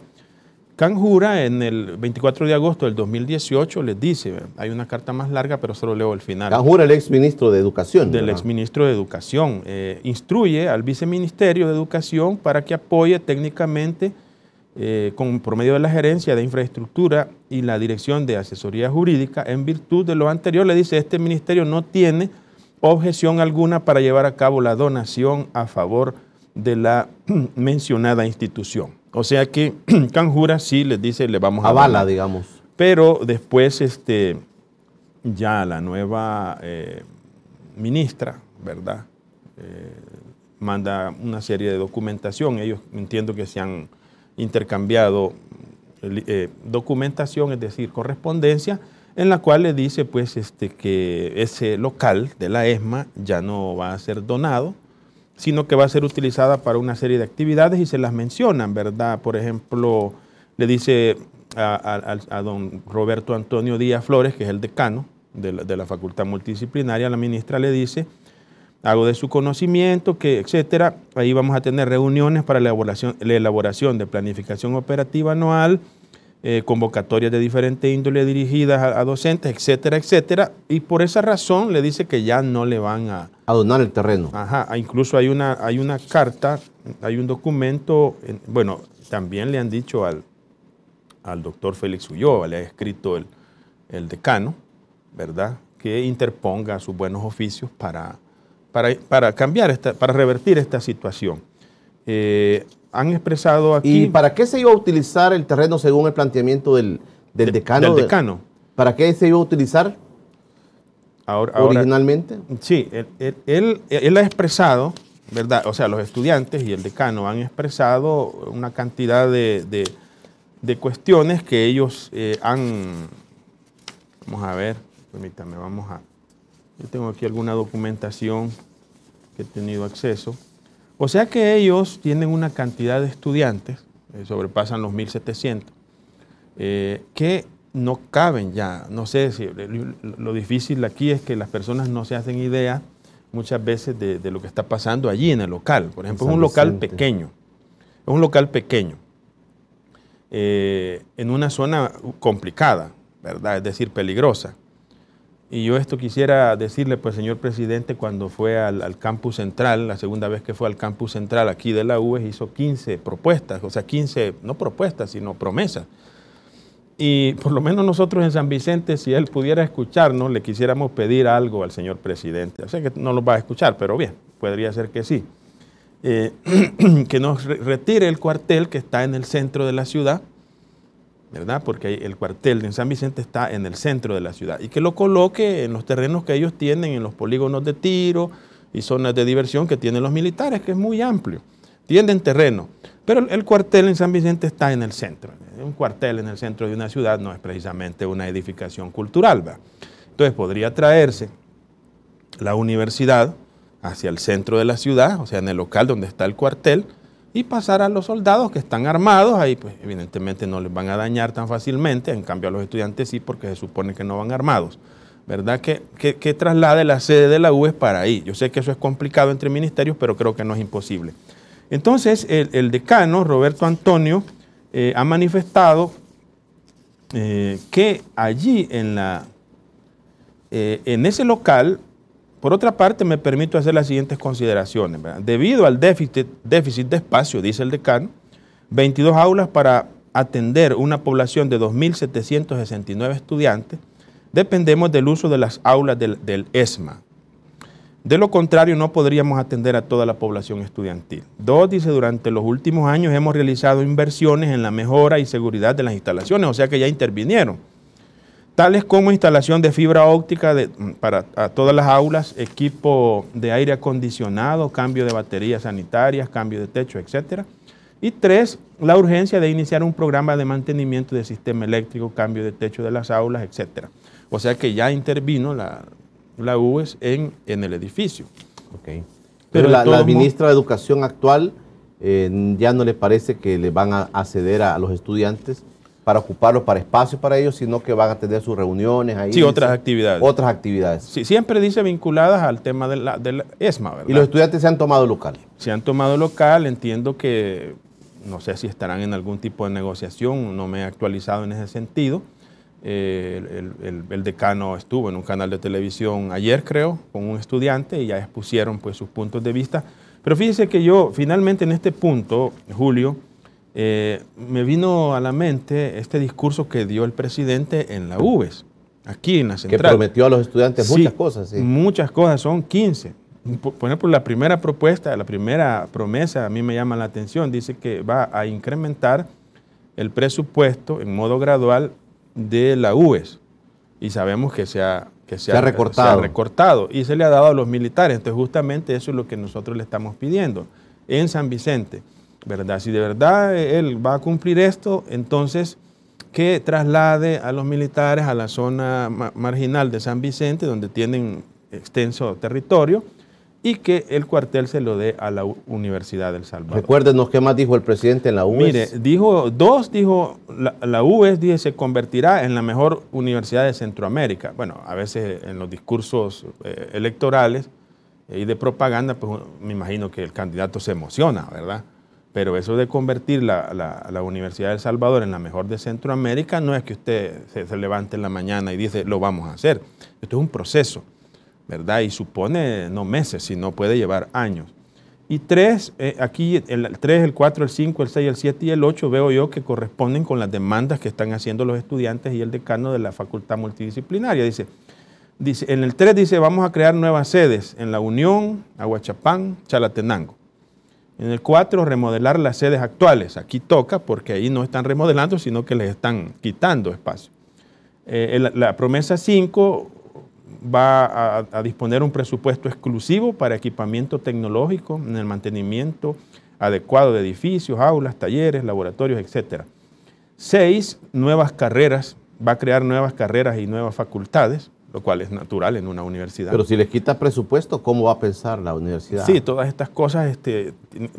Canjura en el 24 de agosto del 2018 les dice, hay una carta más larga, pero solo leo el final. Canjura, el exministro de Educación. Del exministro de Educación. Eh, instruye al viceministerio de Educación para que apoye técnicamente, eh, con, por medio de la gerencia de infraestructura y la dirección de asesoría jurídica, en virtud de lo anterior, le dice, este ministerio no tiene objeción alguna para llevar a cabo la donación a favor de la mencionada institución. O sea que Canjura sí les dice, le vamos a... Avala, digamos. Pero después este, ya la nueva eh, ministra, ¿verdad? Eh, manda una serie de documentación. Ellos entiendo que se han intercambiado eh, documentación, es decir, correspondencia, en la cual le dice pues este, que ese local de la ESMA ya no va a ser donado, sino que va a ser utilizada para una serie de actividades y se las mencionan, ¿verdad? Por ejemplo, le dice a, don Roberto Antonio Díaz Flores, que es el decano de la, Facultad Multidisciplinaria, la ministra le dice, hago de su conocimiento, que etcétera, ahí vamos a tener reuniones para la elaboración, la elaboración de planificación operativa anual, eh, convocatorias de diferente índole dirigidas a, docentes, etcétera, etcétera. Y por esa razón le dice que ya no le van a... A donar el terreno. Ajá, incluso hay una, hay una carta, hay un documento, bueno, también le han dicho al, al doctor Félix Ulloa, le ha escrito el, el decano, ¿verdad? Que interponga sus buenos oficios para, para, para cambiar, esta, para revertir esta situación. Eh, han expresado aquí... ¿Y para qué se iba a utilizar el terreno según el planteamiento del, decano? Del decano. ¿Para qué se iba a utilizar ahora, originalmente? sí, él, él, ha expresado, ¿verdad? O sea, los estudiantes y el decano han expresado una cantidad de, cuestiones que ellos eh, han... Vamos a ver, permítame, vamos a... Yo tengo aquí alguna documentación que he tenido acceso. O sea que ellos tienen una cantidad de estudiantes, eh, sobrepasan los 1.700, eh, que no caben ya. No sé si lo difícil aquí es que las personas no se hacen idea muchas veces de, lo que está pasando allí en el local. Por ejemplo, es un local pequeño. Es un local pequeño. Eh, en una zona complicada, ¿verdad? Es decir, peligrosa. Y yo esto quisiera decirle, pues, señor presidente, cuando fue al, campus central, la segunda vez que fue al campus central aquí de la UES, hizo 15 propuestas, o sea, 15, no propuestas, sino promesas. Y por lo menos nosotros en San Vicente, si él pudiera escucharnos, le quisiéramos pedir algo al señor presidente. O sea que no lo va a escuchar, pero bien, podría ser que sí. Eh, que nos retire el cuartel que está en el centro de la ciudad, ¿verdad? Porque el cuartel de San Vicente está en el centro de la ciudad y que lo coloque en los terrenos que ellos tienen, en los polígonos de tiro y zonas de diversión que tienen los militares, que es muy amplio. Tienen terreno, pero el cuartel en San Vicente está en el centro. Un cuartel en el centro de una ciudad no es precisamente una edificación cultural. Entonces podría traerse la universidad hacia el centro de la ciudad, o sea, en el local donde está el cuartel, y pasar a los soldados que están armados, ahí pues evidentemente no les van a dañar tan fácilmente, en cambio a los estudiantes sí, porque se supone que no van armados. ¿Verdad? Que, que, traslade la sede de la UES para ahí. Yo sé que eso es complicado entre ministerios, pero creo que no es imposible. Entonces, el, decano, Roberto Antonio, eh, ha manifestado eh, que allí en, la, eh, en ese local, por otra parte, me permito hacer las siguientes consideraciones. Debido al déficit, déficit de espacio, dice el decano, 22 aulas para atender una población de 2.769 estudiantes, dependemos del uso de las aulas del, ESMA. De lo contrario, no podríamos atender a toda la población estudiantil. Dos, dice, durante los últimos años hemos realizado inversiones en la mejora y seguridad de las instalaciones, o sea que ya intervinieron, tales como instalación de fibra óptica para todas las aulas, equipo de aire acondicionado, cambio de baterías sanitarias, cambio de techo, etc. Y tres, la urgencia de iniciar un programa de mantenimiento del sistema eléctrico, cambio de techo de las aulas, etc. O sea que ya intervino la, la UES en, en el edificio. Pero, la, ministra de Educación actual eh, ya no le parece que le van a ceder a, los estudiantes para ocuparlos para espacio para ellos, sino que van a tener sus reuniones ahí. Sí, otras actividades. Otras actividades. Sí, siempre dice vinculadas al tema de la, de ESMA, ¿verdad? Y los estudiantes se han tomado local. Se han tomado local, entiendo que no sé si estarán en algún tipo de negociación, no me he actualizado en ese sentido eh, el, decano estuvo en un canal de televisión ayer, creo, con un estudiante y ya expusieron pues, sus puntos de vista. Pero fíjese que yo, finalmente en este punto, Julio, eh, me vino a la mente este discurso que dio el presidente en la UBES, aquí en la central. Que prometió a los estudiantes muchas cosas. Sí. Muchas cosas, son 15. Por ejemplo, la primera propuesta, la primera promesa a mí me llama la atención, dice que va a incrementar el presupuesto en modo gradual de la UES y sabemos que se ha, que se, ha, recortado. recortado y se le ha dado a los militares. Entonces justamente eso es lo que nosotros le estamos pidiendo en San Vicente. ¿Verdad? Si de verdad él va a cumplir esto, entonces que traslade a los militares a la zona marginal de San Vicente, donde tienen extenso territorio, y que el cuartel se lo dé a la Universidad del Salvador. Recuérdenos qué más dijo el presidente en la UES. Mire, dijo, dos dijo, la, la UES dice, se convertirá en la mejor universidad de Centroamérica. Bueno, a veces en los discursos eh, electorales eh, y de propaganda, pues me imagino que el candidato se emociona, ¿verdad? Pero eso de convertir la, la, Universidad del Salvador en la mejor de Centroamérica no es que usted se, se levante en la mañana y dice, lo vamos a hacer. Esto es un proceso. ¿verdad? Y supone no meses, sino puede llevar años. Y tres, eh, aquí el 3, el 4, el 5, el 6, el 7 y el 8 veo yo que corresponden con las demandas que están haciendo los estudiantes y el decano de la facultad multidisciplinaria. Dice, dice, en el 3 dice, vamos a crear nuevas sedes en La Unión, Aguachapán, Chalatenango. En el 4, remodelar las sedes actuales. Aquí toca porque ahí no están remodelando, sino que les están quitando espacio. Eh, la promesa 5, va a, disponer un presupuesto exclusivo para equipamiento tecnológico en el mantenimiento adecuado de edificios, aulas, talleres, laboratorios, etc. Seis, nuevas carreras, va a crear nuevas carreras y nuevas facultades, lo cual es natural en una universidad. Pero si les quita presupuesto, ¿cómo va a pensar la universidad? Sí, todas estas cosas, este,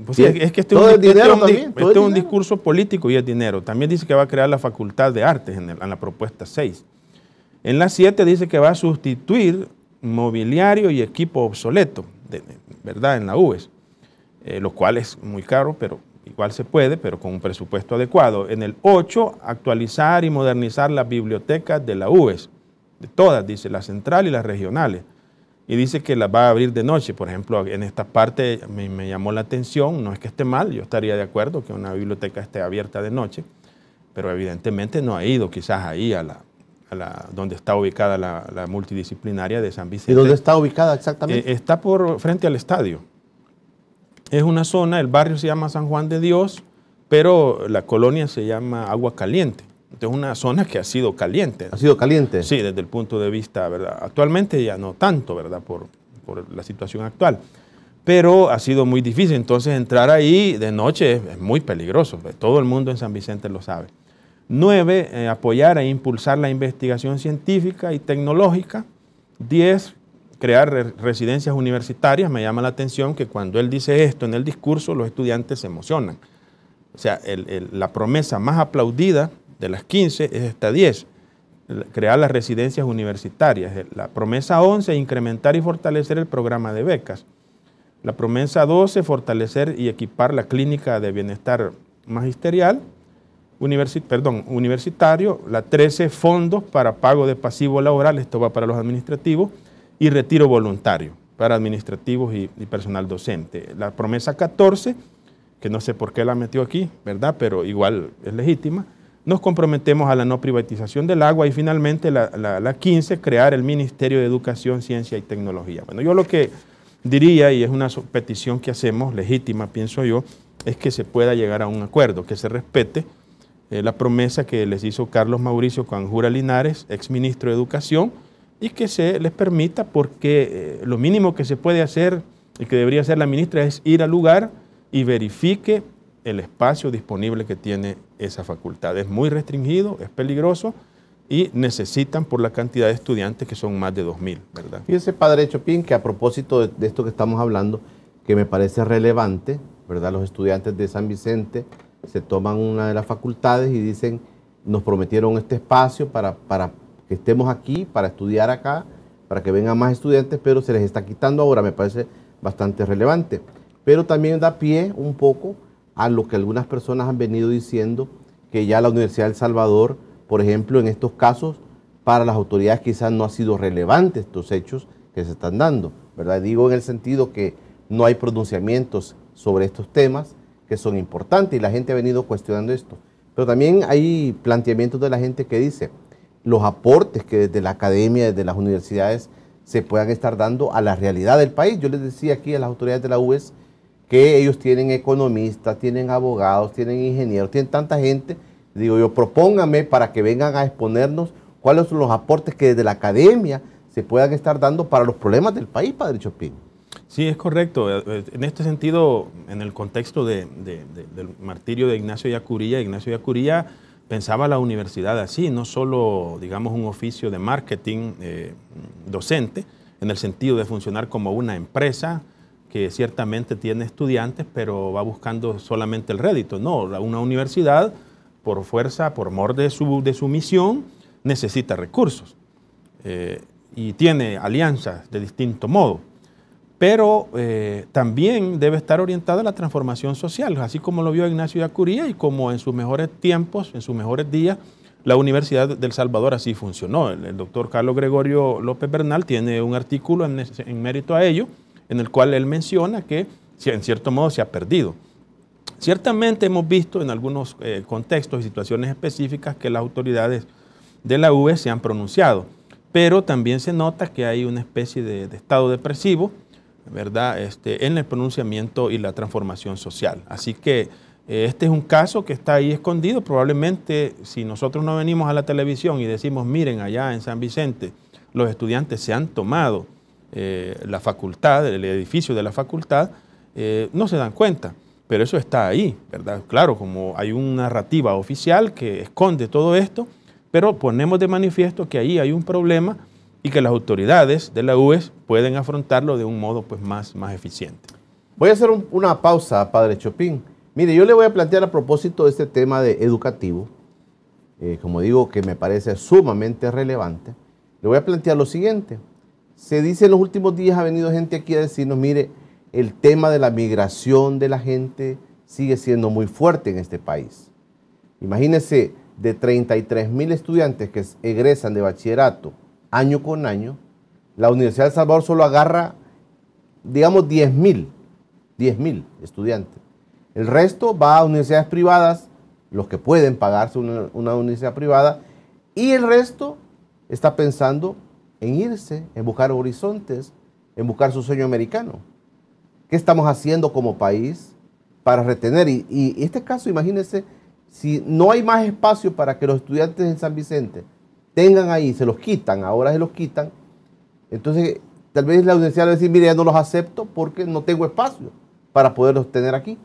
pues es, que este, es, dinero también, este es un discurso político y es dinero. También dice que va a crear la facultad de artes en, en la propuesta 6. En la 7 dice que va a sustituir mobiliario y equipo obsoleto, ¿verdad? En la UES, eh, lo cual es muy caro, pero igual se puede, pero con un presupuesto adecuado. En el 8, actualizar y modernizar las bibliotecas de la UES, de todas, dice, la central y las regionales. Y dice que las va a abrir de noche. Por ejemplo, en esta parte me, me llamó la atención, no es que esté mal, yo estaría de acuerdo que una biblioteca esté abierta de noche, pero evidentemente no ha ido quizás ahí a la, donde está ubicada la, multidisciplinaria de San Vicente. ¿Y dónde está ubicada exactamente? Eh, está por frente al estadio. Es una zona, el barrio se llama San Juan de Dios, pero la colonia se llama Agua Caliente. Es una zona que ha sido caliente. ¿Ha sido caliente? Sí, desde el punto de vista, ¿verdad? Actualmente ya no tanto, ¿verdad? Por, por la situación actual. Pero ha sido muy difícil. Entonces entrar ahí de noche es muy peligroso. Todo el mundo en San Vicente lo sabe. Nueve, eh, apoyar e impulsar la investigación científica y tecnológica. Diez, crear residencias universitarias. Me llama la atención que cuando él dice esto en el discurso, los estudiantes se emocionan. O sea, la promesa más aplaudida de las 15 es esta 10, crear las residencias universitarias. La promesa 11, incrementar y fortalecer el programa de becas. La promesa 12, fortalecer y equipar la clínica de bienestar magisterial, perdón, universitario. La 13, fondos para pago de pasivo laboral, esto va para los administrativos, y retiro voluntario para administrativos y, y personal docente. La promesa 14, que no sé por qué la metió aquí, ¿verdad? Pero igual es legítima. Nos comprometemos a la no privatización del agua y finalmente la, la, 15, crear el Ministerio de Educación, Ciencia y Tecnología. Bueno, yo lo que diría, y es una petición que hacemos, legítima, pienso yo, es que se pueda llegar a un acuerdo, que se respete eh, la promesa que les hizo Carlos Mauricio Canjura Linares, exministro de Educación, y que se les permita, porque eh, lo mínimo que se puede hacer y que debería hacer la ministra es ir al lugar y verifique el espacio disponible que tiene esa facultad. Es muy restringido, es peligroso y necesitan por la cantidad de estudiantes que son más de 2.000, ¿verdad? Fíjese, Padre Chopin, que a propósito de, de, esto que estamos hablando, que me parece relevante, ¿verdad? Los estudiantes de San Vicente se toman una de las facultades y dicen, nos prometieron este espacio para, para que estemos aquí, para estudiar acá, para que vengan más estudiantes, pero se les está quitando ahora, me parece bastante relevante. Pero también da pie un poco a lo que algunas personas han venido diciendo, que ya la Universidad del Salvador, por ejemplo, en estos casos, para las autoridades quizás no ha sido relevante estos hechos que se están dando, ¿verdad? Digo en el sentido que no hay pronunciamientos sobre estos temas que son importantes y la gente ha venido cuestionando esto. Pero también hay planteamientos de la gente que dice, los aportes que desde la academia, desde las universidades, se puedan estar dando a la realidad del país. Yo les decía aquí a las autoridades de la UES que ellos tienen economistas, tienen abogados, tienen ingenieros, tienen tanta gente. Digo yo, propóngame para que vengan a exponernos cuáles son los aportes que desde la academia se puedan estar dando para los problemas del país, Padre Chopin. Sí, es correcto. Eh, en este sentido, en el contexto del martirio de Ignacio Yacuría, Ignacio Yacuría pensaba la universidad así, no solo, digamos, un oficio de marketing eh, docente, en el sentido de funcionar como una empresa que ciertamente tiene estudiantes, pero va buscando solamente el rédito. No, una universidad, por fuerza, por mor de su, de su misión, necesita recursos eh, y tiene alianzas de distinto modo pero eh, también debe estar orientada a la transformación social, así como lo vio Ignacio Yacuría y como en sus mejores tiempos, en sus mejores días, la Universidad del Salvador así funcionó. El, doctor Carlos Gregorio López Bernal tiene un artículo en, mérito a ello, en el cual él menciona que en cierto modo se ha perdido. Ciertamente hemos visto en algunos eh, contextos y situaciones específicas que las autoridades de la UE se han pronunciado, pero también se nota que hay una especie de estado depresivo, ¿verdad? Este, en el pronunciamiento y la transformación social. Así que eh, este es un caso que está ahí escondido. Probablemente si nosotros no venimos a la televisión y decimos, miren, allá en San Vicente los estudiantes se han tomado eh, la facultad, el edificio de la facultad, eh, no se dan cuenta. Pero eso está ahí, ¿verdad? Claro, como hay una narrativa oficial que esconde todo esto, pero ponemos de manifiesto que ahí hay un problema y que las autoridades de la UES pueden afrontarlo de un modo pues, más, más eficiente. Voy a hacer una pausa, Padre Chopin. Mire, yo le voy a plantear a propósito de este tema de educativo, eh, como digo, que me parece sumamente relevante, le voy a plantear lo siguiente. Se dice en los últimos días, ha venido gente aquí a decirnos, mire, el tema de la migración de la gente sigue siendo muy fuerte en este país. Imagínense, de 33 mil estudiantes que egresan de bachillerato año con año, la Universidad de El Salvador solo agarra, digamos, 10 mil, 10 mil estudiantes. El resto va a universidades privadas, los que pueden pagarse una, una universidad privada, y el resto está pensando en irse, en buscar horizontes, en buscar su sueño americano. ¿Qué estamos haciendo como país para retener? Y, y este caso, imagínense, si no hay más espacio para que los estudiantes en San Vicente tengan ahí, se los quitan, ahora se los quitan, entonces tal vez la universidad va a decir, mire, ya no los acepto porque no tengo espacio para poderlos tener aquí.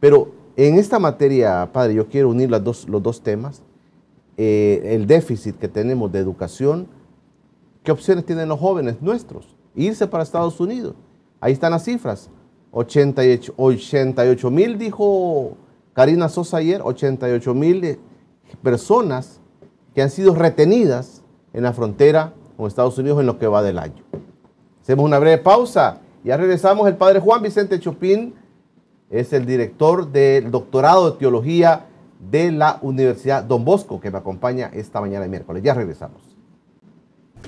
Pero en esta materia, padre, yo quiero unir los dos, los dos temas. Eh, el déficit que tenemos de educación, ¿qué opciones tienen los jóvenes nuestros? Irse para Estados Unidos. Ahí están las cifras. 88 mil, dijo Karina Sosa ayer, 88 mil personas que han sido retenidas en la frontera con Estados Unidos en lo que va del año. Hacemos una breve pausa Ya regresamos, el padre Juan Vicente Chopin es el director del doctorado de teología de la Universidad Don Bosco, que me acompaña esta mañana de miércoles. Ya regresamos.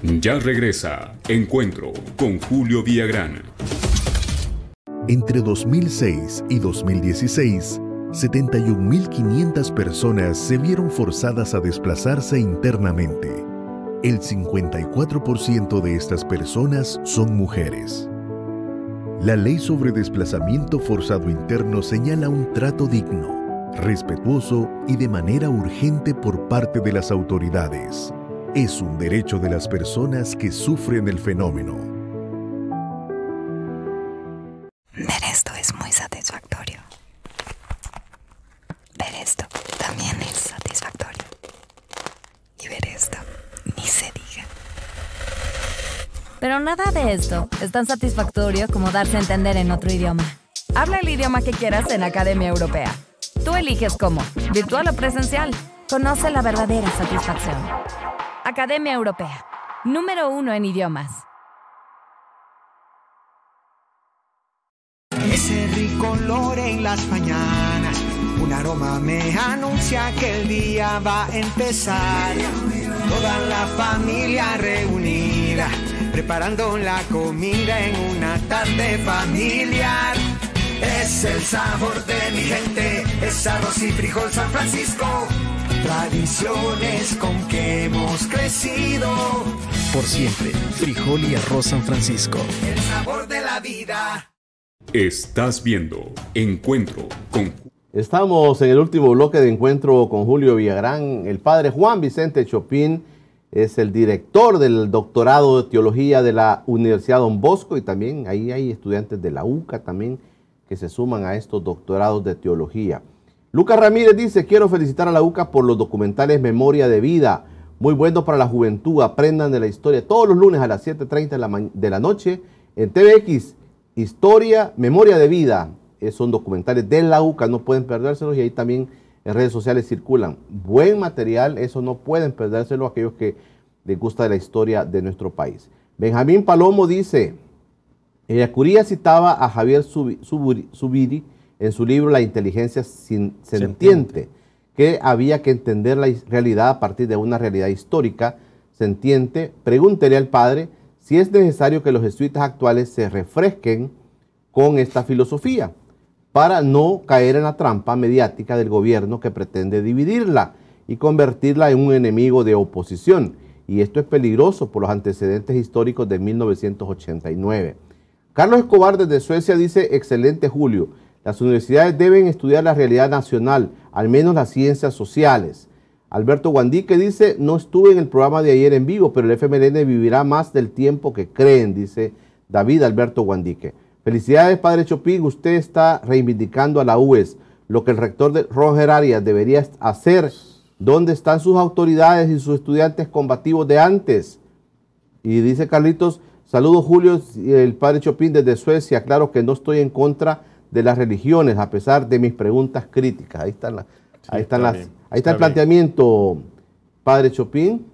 Ya regresa Encuentro con Julio Villagrán. Entre 2006 y 2016, 71.500 personas se vieron forzadas a desplazarse internamente. El 54% de estas personas son mujeres. La ley sobre desplazamiento forzado interno señala un trato digno, respetuoso y de manera urgente por parte de las autoridades. Es un derecho de las personas que sufren el fenómeno. Ver esto es muy satisfactorio. Ver esto también es satisfactorio. Y ver esto ni se diga. Pero nada de esto es tan satisfactorio como darse a entender en otro idioma. Habla el idioma que quieras en Academia Europea. Tú eliges cómo, virtual o presencial. Conoce la verdadera satisfacción. Academia Europea, número uno en idiomas. Ese rico olor en las mañanas, un aroma me anuncia que el día va a empezar. Toda la familia reunida, preparando la comida en una tarde familiar. Es el sabor de mi gente, es arroz y frijol San Francisco. Tradiciones con que hemos crecido. Por siempre, frijol y arroz San Francisco. El sabor de la vida. Estás viendo Encuentro con Estamos en el último bloque de encuentro con Julio Villagrán. El padre Juan Vicente Chopin es el director del doctorado de teología de la Universidad Don Bosco y también ahí hay estudiantes de la UCA también que se suman a estos doctorados de teología. Lucas Ramírez dice, quiero felicitar a la UCA por los documentales Memoria de Vida, muy buenos para la juventud, aprendan de la historia todos los lunes a las 7.30 de la, de la noche en TVX, Historia, Memoria de Vida, son documentales de la UCA, no pueden perdérselos y ahí también en redes sociales circulan. Buen material, eso no pueden perdérselo aquellos que les gusta de la historia de nuestro país. Benjamín Palomo dice, Curía citaba a Javier Subiri en su libro La inteligencia sentiente, que había que entender la realidad a partir de una realidad histórica sentiente. Pregúntele al padre si es necesario que los jesuitas actuales se refresquen con esta filosofía para no caer en la trampa mediática del gobierno que pretende dividirla y convertirla en un enemigo de oposición. Y esto es peligroso por los antecedentes históricos de 1989. Carlos Escobar desde Suecia dice, excelente Julio, las universidades deben estudiar la realidad nacional, al menos las ciencias sociales. Alberto Guandique dice, no estuve en el programa de ayer en vivo, pero el FMLN vivirá más del tiempo que creen, dice David Alberto Guandique. Felicidades, Padre Chopin, usted está reivindicando a la UES, lo que el rector de Roger Arias debería hacer. ¿Dónde están sus autoridades y sus estudiantes combativos de antes? Y dice Carlitos, Saludos Julio el padre Chopin desde Suecia. Claro que no estoy en contra de las religiones, a pesar de mis preguntas críticas. Ahí están ahí están las, ahí está, el planteamiento, padre Chopin,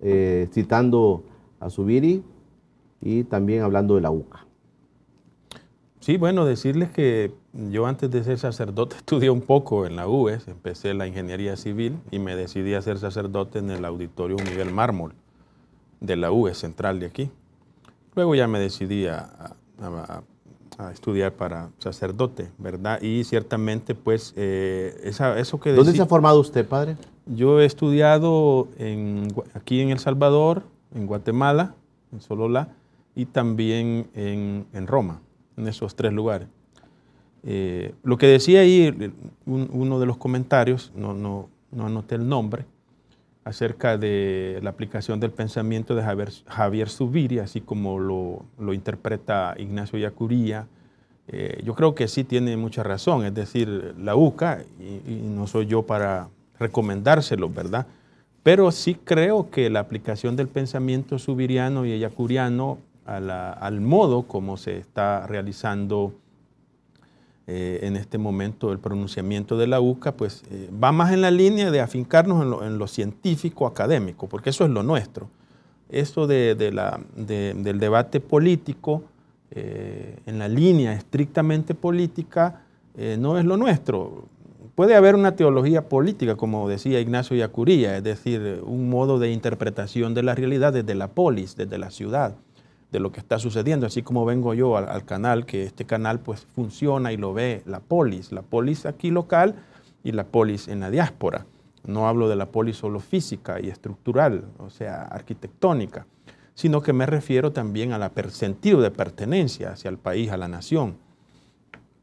eh, citando a Subiri y también hablando de la UCA. Sí, bueno, decirles que yo antes de ser sacerdote estudié un poco en la UES, empecé la ingeniería civil y me decidí a ser sacerdote en el auditorio Miguel Mármol de la UES central de aquí. Luego ya me decidí a, estudiar para sacerdote, ¿verdad? Y ciertamente, pues, eh, eso que... ¿Dónde se ha formado usted, padre? Yo he estudiado aquí en El Salvador, en Guatemala, en Solola, y también en, Roma, en esos tres lugares. Eh, lo que decía ahí, uno de los comentarios, no, no, no anoté el nombre, acerca de la aplicación del pensamiento de Javier, Javier así como lo, interpreta Ignacio Yacuría. Eh, yo creo que sí tiene mucha razón, es decir, la UCA, y, no soy yo para recomendárselo, ¿verdad? Pero sí creo que la aplicación del pensamiento subiriano y yacuriano al modo como se está realizando eh, en este momento el pronunciamiento de la UCA, pues eh, va más en la línea de afincarnos en lo, científico académico, porque eso es lo nuestro. Esto del debate político eh, en la línea estrictamente política, no es lo nuestro. Puede haber una teología política, como decía Ignacio Yacuría, es decir, un modo de interpretación de la realidad desde la polis, desde la ciudad, de lo que está sucediendo, así como vengo yo al, al canal, que este canal pues funciona y lo ve la polis, la polis aquí local y la polis en la diáspora. No hablo de la polis solo física y estructural, o sea, arquitectónica, sino que me refiero también al sentido de pertenencia hacia el país, a la nación.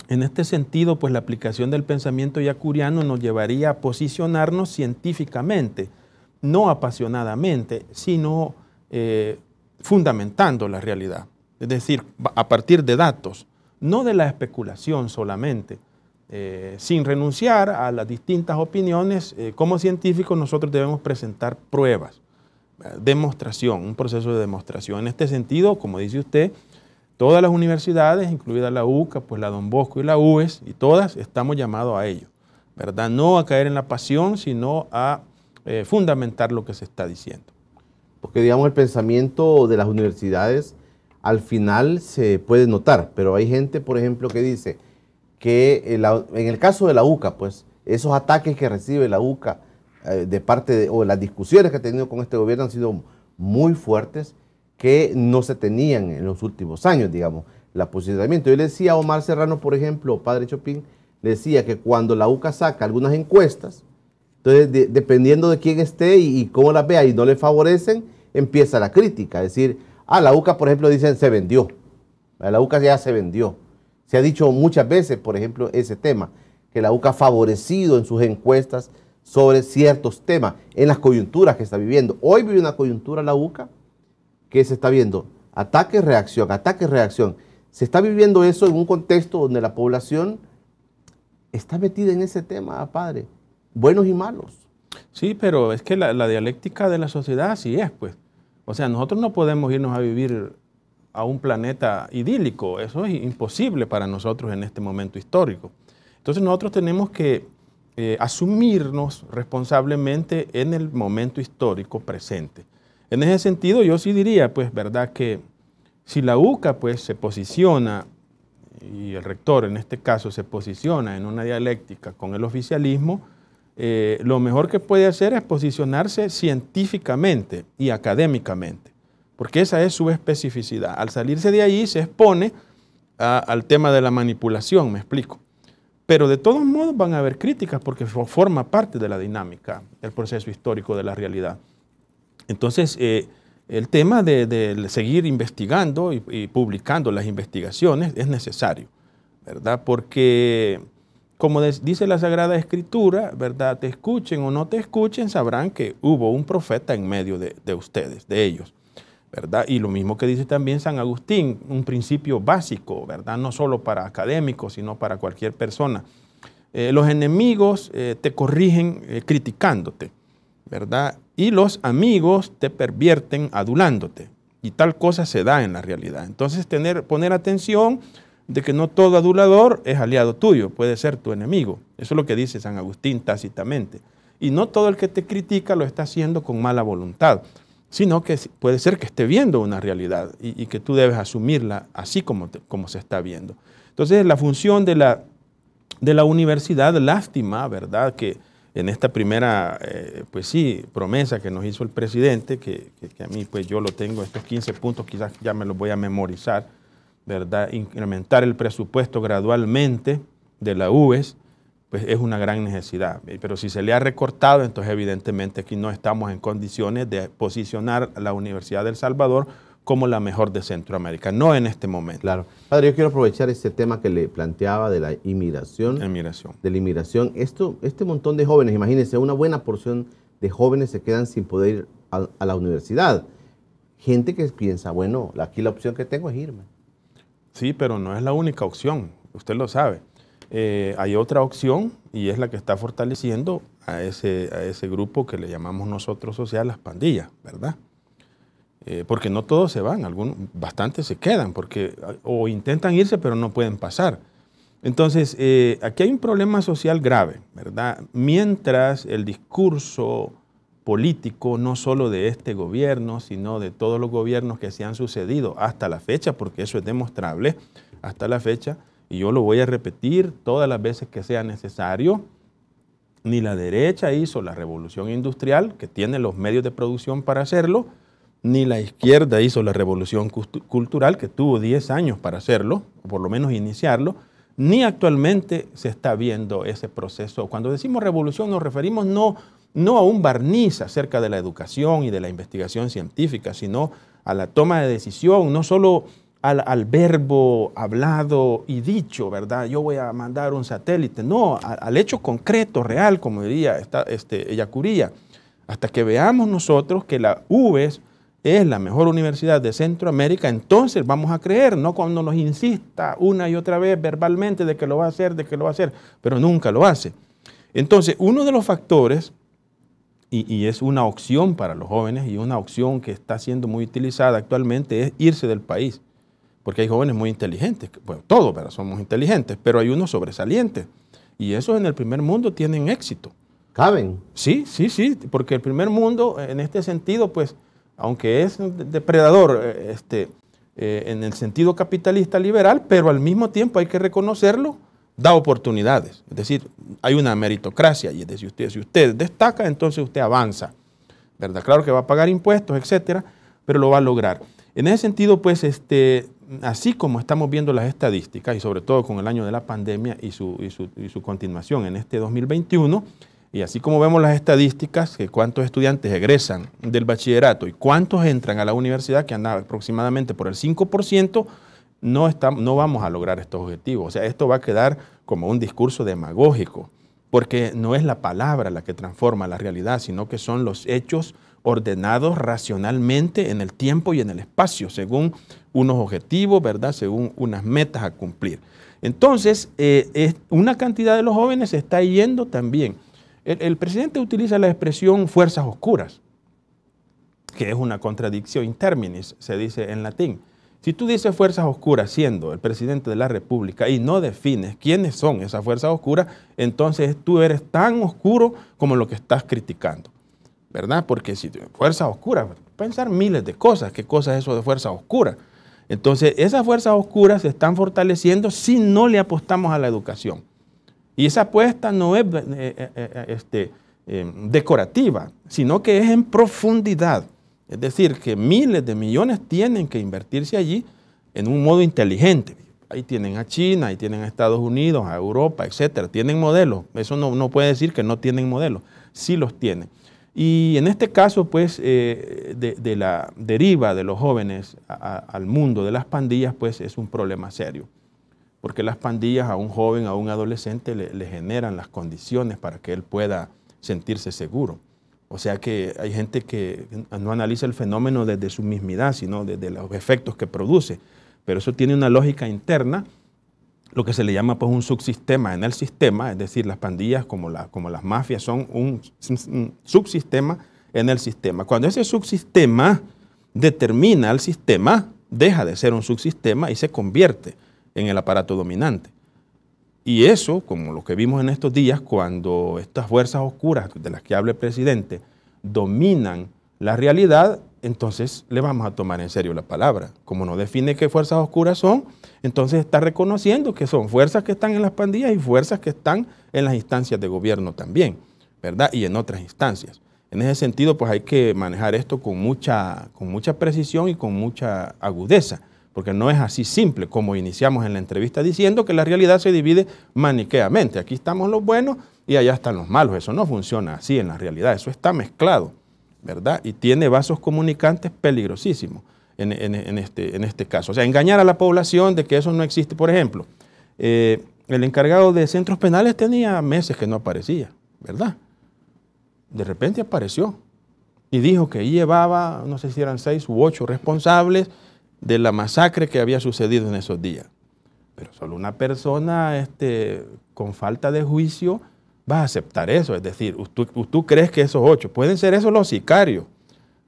En este sentido, pues la aplicación del pensamiento yacuriano nos llevaría a posicionarnos científicamente, no apasionadamente, sino eh, fundamentando la realidad. Es decir, a partir de datos, no de la especulación solamente. Eh, sin renunciar a las distintas opiniones, eh, como científicos nosotros debemos presentar pruebas, demostración, un proceso de demostración. En este sentido, como dice usted, Todas las universidades, incluida la UCA, pues la Don Bosco y la UES, y todas estamos llamados a ello, ¿verdad? No a caer en la pasión, sino a eh, fundamentar lo que se está diciendo. Porque digamos el pensamiento de las universidades al final se puede notar, pero hay gente, por ejemplo, que dice que en el caso de la UCA, pues esos ataques que recibe la UCA eh, de parte de, o las discusiones que ha tenido con este gobierno han sido muy fuertes que no se tenían en los últimos años, digamos, la posicionamiento. Yo le decía a Omar Serrano, por ejemplo, padre Chopin, le decía que cuando la UCA saca algunas encuestas, entonces dependiendo de quién esté y, cómo las vea y no le favorecen, empieza la crítica. Es decir, ah, la UCA, por ejemplo, dicen se vendió. La UCA ya se vendió. Se ha dicho muchas veces, por ejemplo, ese tema, que la UCA ha favorecido en sus encuestas sobre ciertos temas, en las coyunturas que está viviendo. Hoy vive una coyuntura la UCA que se está viendo ataque, reacción, ataque, reacción. Se está viviendo eso en un contexto donde la población está metida en ese tema, padre, buenos y malos. Sí, pero es que la, dialéctica de la sociedad así es, pues. O sea, nosotros no podemos irnos a vivir a un planeta idílico, eso es imposible para nosotros en este momento histórico. Entonces nosotros tenemos que eh, asumirnos responsablemente en el momento histórico presente. En ese sentido, yo sí diría, pues, ¿verdad? Que si la UCA, pues, se posiciona, y el rector en este caso se posiciona en una dialéctica con el oficialismo, eh, lo mejor que puede hacer es posicionarse científicamente y académicamente, porque esa es su especificidad. Al salirse de ahí se expone al tema de la manipulación, me explico. Pero de todos modos van a haber críticas porque forma parte de la dinámica, el proceso histórico de la realidad. Entonces, eh, el tema de, seguir investigando y, publicando las investigaciones es necesario, ¿verdad? Porque, como dice la Sagrada Escritura, ¿verdad? Te escuchen o no te escuchen, sabrán que hubo un profeta en medio de, ustedes, de ellos, ¿verdad? Y lo mismo que dice también San Agustín, un principio básico, ¿verdad? No solo para académicos, sino para cualquier persona. Eh, los enemigos eh, te corrigen criticándote, ¿verdad? y los amigos te pervierten adulándote. Y tal cosa se da en la realidad. Entonces, tener, poner atención de que no todo adulador es aliado tuyo, puede ser tu enemigo. Eso es lo que dice San Agustín tácitamente. Y no todo el que te critica lo está haciendo con mala voluntad, sino que puede ser que esté viendo una realidad y, que tú debes asumirla así como, como se está viendo. Entonces, la función de la, de la universidad, lástima, ¿verdad? Que en esta primera, eh, pues sí, promesa que nos hizo el presidente, que, a mí pues yo lo tengo, estos 15 puntos quizás ya me los voy a memorizar, ¿verdad? Incrementar el presupuesto gradualmente de la UES, pues es una gran necesidad. Pero si se le ha recortado, entonces evidentemente aquí no estamos en condiciones de posicionar a la Universidad del Salvador como la mejor de Centroamérica, no en este momento. Claro. Padre, yo quiero aprovechar este tema que le planteaba de la inmigración. Inmigración. De la inmigración. Esto, este montón de jóvenes, imagínense, una buena porción de jóvenes se quedan sin poder ir a, la universidad. Gente que piensa, bueno, aquí la opción que tengo es irme. Sí, pero no es la única opción, usted lo sabe. Eh, hay otra opción y es la que está fortaleciendo a ese, a ese grupo que le llamamos nosotros social las pandillas, ¿verdad? Eh, porque no todos se van, algunos, bastantes se quedan, porque o intentan irse pero no pueden pasar. Entonces, eh, aquí hay un problema social grave, ¿verdad? Mientras el discurso político, no solo de este gobierno, sino de todos los gobiernos que se han sucedido hasta la fecha, porque eso es demostrable hasta la fecha, y yo lo voy a repetir todas las veces que sea necesario, ni la derecha hizo la revolución industrial, que tiene los medios de producción para hacerlo, ni la izquierda hizo la revolución cultural, que tuvo 10 años para hacerlo, o por lo menos iniciarlo, ni actualmente se está viendo ese proceso. Cuando decimos revolución nos referimos no, no a un barniz acerca de la educación y de la investigación científica, sino a la toma de decisión, no solo al, verbo hablado y dicho, ¿verdad? Yo voy a mandar un satélite, no, al, hecho concreto, real, como diría esta, este, Yacuría, hasta que veamos nosotros que la UBES es la mejor universidad de Centroamérica, entonces vamos a creer, no cuando nos insista una y otra vez verbalmente de que lo va a hacer, de que lo va a hacer, pero nunca lo hace. Entonces, uno de los factores, y, y es una opción para los jóvenes y una opción que está siendo muy utilizada actualmente, es irse del país porque hay jóvenes muy inteligentes, bueno, todos somos inteligentes, pero hay unos sobresalientes. Y esos en el primer mundo tienen éxito. ¿Caben? Sí, sí, sí, porque el primer mundo, en este sentido, pues, aunque es depredador eh, este, eh, en el sentido capitalista liberal, pero al mismo tiempo hay que reconocerlo, da oportunidades. Es decir, hay una meritocracia y es decir, usted, si usted destaca, entonces usted avanza. ¿verdad? Claro que va a pagar impuestos, etcétera, pero lo va a lograr. En ese sentido, pues, este, así como estamos viendo las estadísticas, y sobre todo con el año de la pandemia y su, continuación en este 2021, y así como vemos las estadísticas, que cuántos estudiantes egresan del bachillerato y cuántos entran a la universidad, que anda aproximadamente por el 5%, no, no vamos a lograr estos objetivos. O sea, esto va a quedar como un discurso demagógico, porque no es la palabra la que transforma la realidad, sino que son los hechos ordenados racionalmente en el tiempo y en el espacio, según unos objetivos, ¿verdad? Según unas metas a cumplir. Entonces, eh, una cantidad de los jóvenes se está yendo también. El, presidente utiliza la expresión fuerzas oscuras, que es una contradicción in terminis, se dice en latín. Si tú dices fuerzas oscuras siendo el presidente de la República y no defines quiénes son esas fuerzas oscuras, entonces tú eres tan oscuro como lo que estás criticando. ¿verdad? Porque si fuerza oscura, pensar miles de cosas, qué cosa es eso de fuerza oscura. Entonces, esas fuerzas oscuras se están fortaleciendo si no le apostamos a la educación. Y esa apuesta no es eh, eh, eh, este, decorativa, sino que es en profundidad. Es decir, que miles de millones tienen que invertirse allí en un modo inteligente. Ahí tienen a China, ahí tienen a Estados Unidos, a Europa, etcétera. Tienen modelos. Eso no, no puede decir que no tienen modelos. Sí los tienen. Y en este caso, pues, eh, de, la deriva de los jóvenes al mundo de las pandillas, pues es un problema serio. Porque las pandillas a un joven, a un adolescente, le, generan las condiciones para que él pueda sentirse seguro. O sea que hay gente que no analiza el fenómeno desde su mismidad, sino desde los efectos que produce. Pero eso tiene una lógica interna lo que se le llama pues, un subsistema en el sistema, es decir, las pandillas como, las mafias son un, subsistema en el sistema. Cuando ese subsistema determina al sistema, deja de ser un subsistema y se convierte en el aparato dominante. Y eso, como lo que vimos en estos días, cuando estas fuerzas oscuras de las que habla el presidente dominan la realidad, entonces le vamos a tomar en serio la palabra. Como no define qué fuerzas oscuras son, entonces está reconociendo que son fuerzas que están en las pandillas y fuerzas que están en las instancias de gobierno también, ¿verdad? Y en otras instancias. En ese sentido, pues hay que manejar esto con mucha, con mucha precisión y con mucha agudeza, porque no es así simple como iniciamos en la entrevista diciendo que la realidad se divide maniqueamente. Aquí estamos los buenos y allá están los malos. Eso no funciona así en la realidad, eso está mezclado. ¿verdad? Y tiene vasos comunicantes peligrosísimos en, este, en este caso. O sea, engañar a la población de que eso no existe. Por ejemplo, eh, el encargado de centros penales tenía meses que no aparecía, ¿verdad? De repente apareció y dijo que llevaba, no sé si eran seis u ocho responsables de la masacre que había sucedido en esos días. Pero solo una persona este, con falta de juicio vas a aceptar eso. Es decir, tú, tú crees que esos ocho, pueden ser esos los sicarios,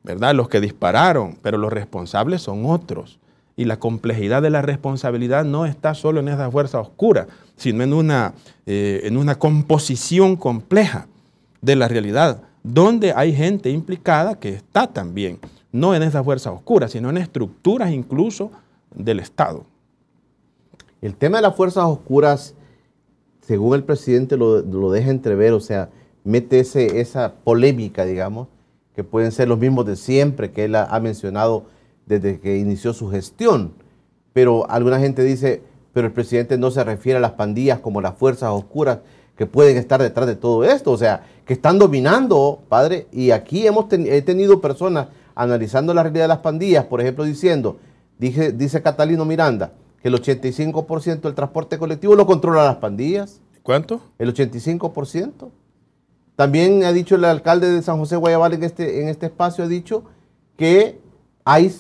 ¿verdad? Los que dispararon, pero los responsables son otros. Y la complejidad de la responsabilidad no está solo en esa fuerza oscura, sino en una, eh, en una composición compleja de la realidad. donde hay gente implicada que está también, no en esas fuerzas oscuras, sino en estructuras incluso del Estado. El tema de las fuerzas oscuras, según el presidente lo, deja entrever, o sea, mete esa polémica, digamos, que pueden ser los mismos de siempre que él ha, mencionado desde que inició su gestión. Pero alguna gente dice, pero el presidente no se refiere a las pandillas como las fuerzas oscuras que pueden estar detrás de todo esto, o sea, que están dominando, padre, y aquí hemos he tenido personas analizando la realidad de las pandillas, por ejemplo, diciendo, dije, dice Catalino Miranda, que el 85% del transporte colectivo lo controlan las pandillas. ¿Cuánto? El 85%. También ha dicho el alcalde de San José Guayabal en este, en este espacio, ha dicho que hay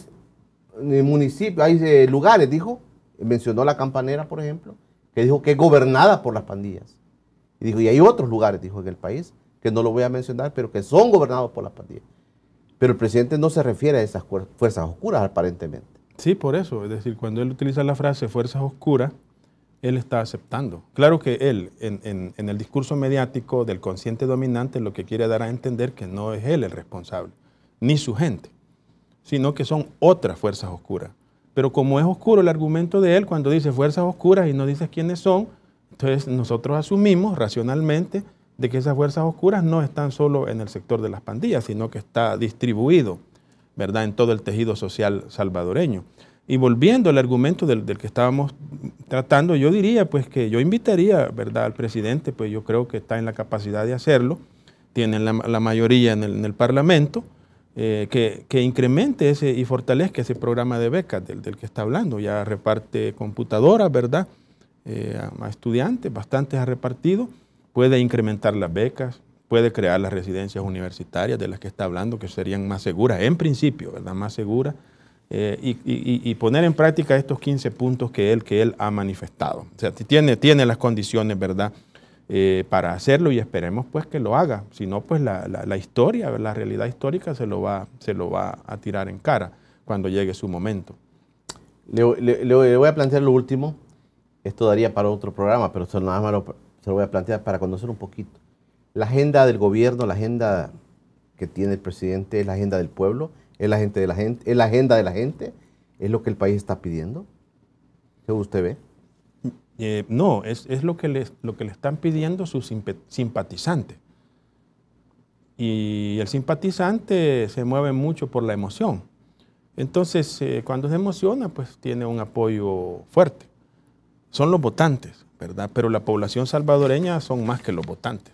eh, municipios, hay eh, lugares, dijo, mencionó la campanera, por ejemplo, que dijo que es gobernada por las pandillas. Y dijo, y hay otros lugares, dijo, en el país, que no lo voy a mencionar, pero que son gobernados por las pandillas. Pero el presidente no se refiere a esas fuerzas oscuras, aparentemente. Sí, por eso. Es decir, cuando él utiliza la frase fuerzas oscuras, él está aceptando. Claro que él, en, el discurso mediático del consciente dominante, lo que quiere dar a entender que no es él el responsable, ni su gente, sino que son otras fuerzas oscuras. Pero como es oscuro el argumento de él, cuando dice fuerzas oscuras y no dice quiénes son, entonces nosotros asumimos racionalmente de que esas fuerzas oscuras no están solo en el sector de las pandillas, sino que está distribuido, ¿verdad?, en todo el tejido social salvadoreño. Y volviendo al argumento del, que estábamos tratando, yo diría pues que yo invitaría, ¿verdad?, al presidente, pues yo creo que está en la capacidad de hacerlo, tiene la, mayoría en el, Parlamento, eh, que, incremente ese y fortalezca ese programa de becas del, que está hablando. Ya reparte computadoras, ¿verdad?, eh, a, estudiantes, bastantes ha repartido, puede incrementar las becas, puede crear las residencias universitarias de las que está hablando, que serían más seguras, en principio, ¿verdad?, más seguras eh, y, poner en práctica estos 15 puntos que él, que él ha manifestado. O sea, tiene, tiene las condiciones, ¿verdad?, eh, para hacerlo y esperemos pues que lo haga. Si no, pues la, historia, la realidad histórica se lo, va, se lo va a tirar en cara cuando llegue su momento. Le, voy a plantear lo último. Esto daría para otro programa, pero nada más se lo voy a plantear para conocer un poquito. La agenda del gobierno, la agenda que tiene el presidente es la agenda del pueblo es la, gente de la, gente, es la agenda de la gente, es lo que el país está pidiendo. ¿Qué usted ve? Eh, no, es, lo, que le, lo que le están pidiendo sus simpatizantes. Y el simpatizante se mueve mucho por la emoción. Entonces, eh, cuando se emociona, pues tiene un apoyo fuerte. Son los votantes, Pero la población salvadoreña son más que los votantes.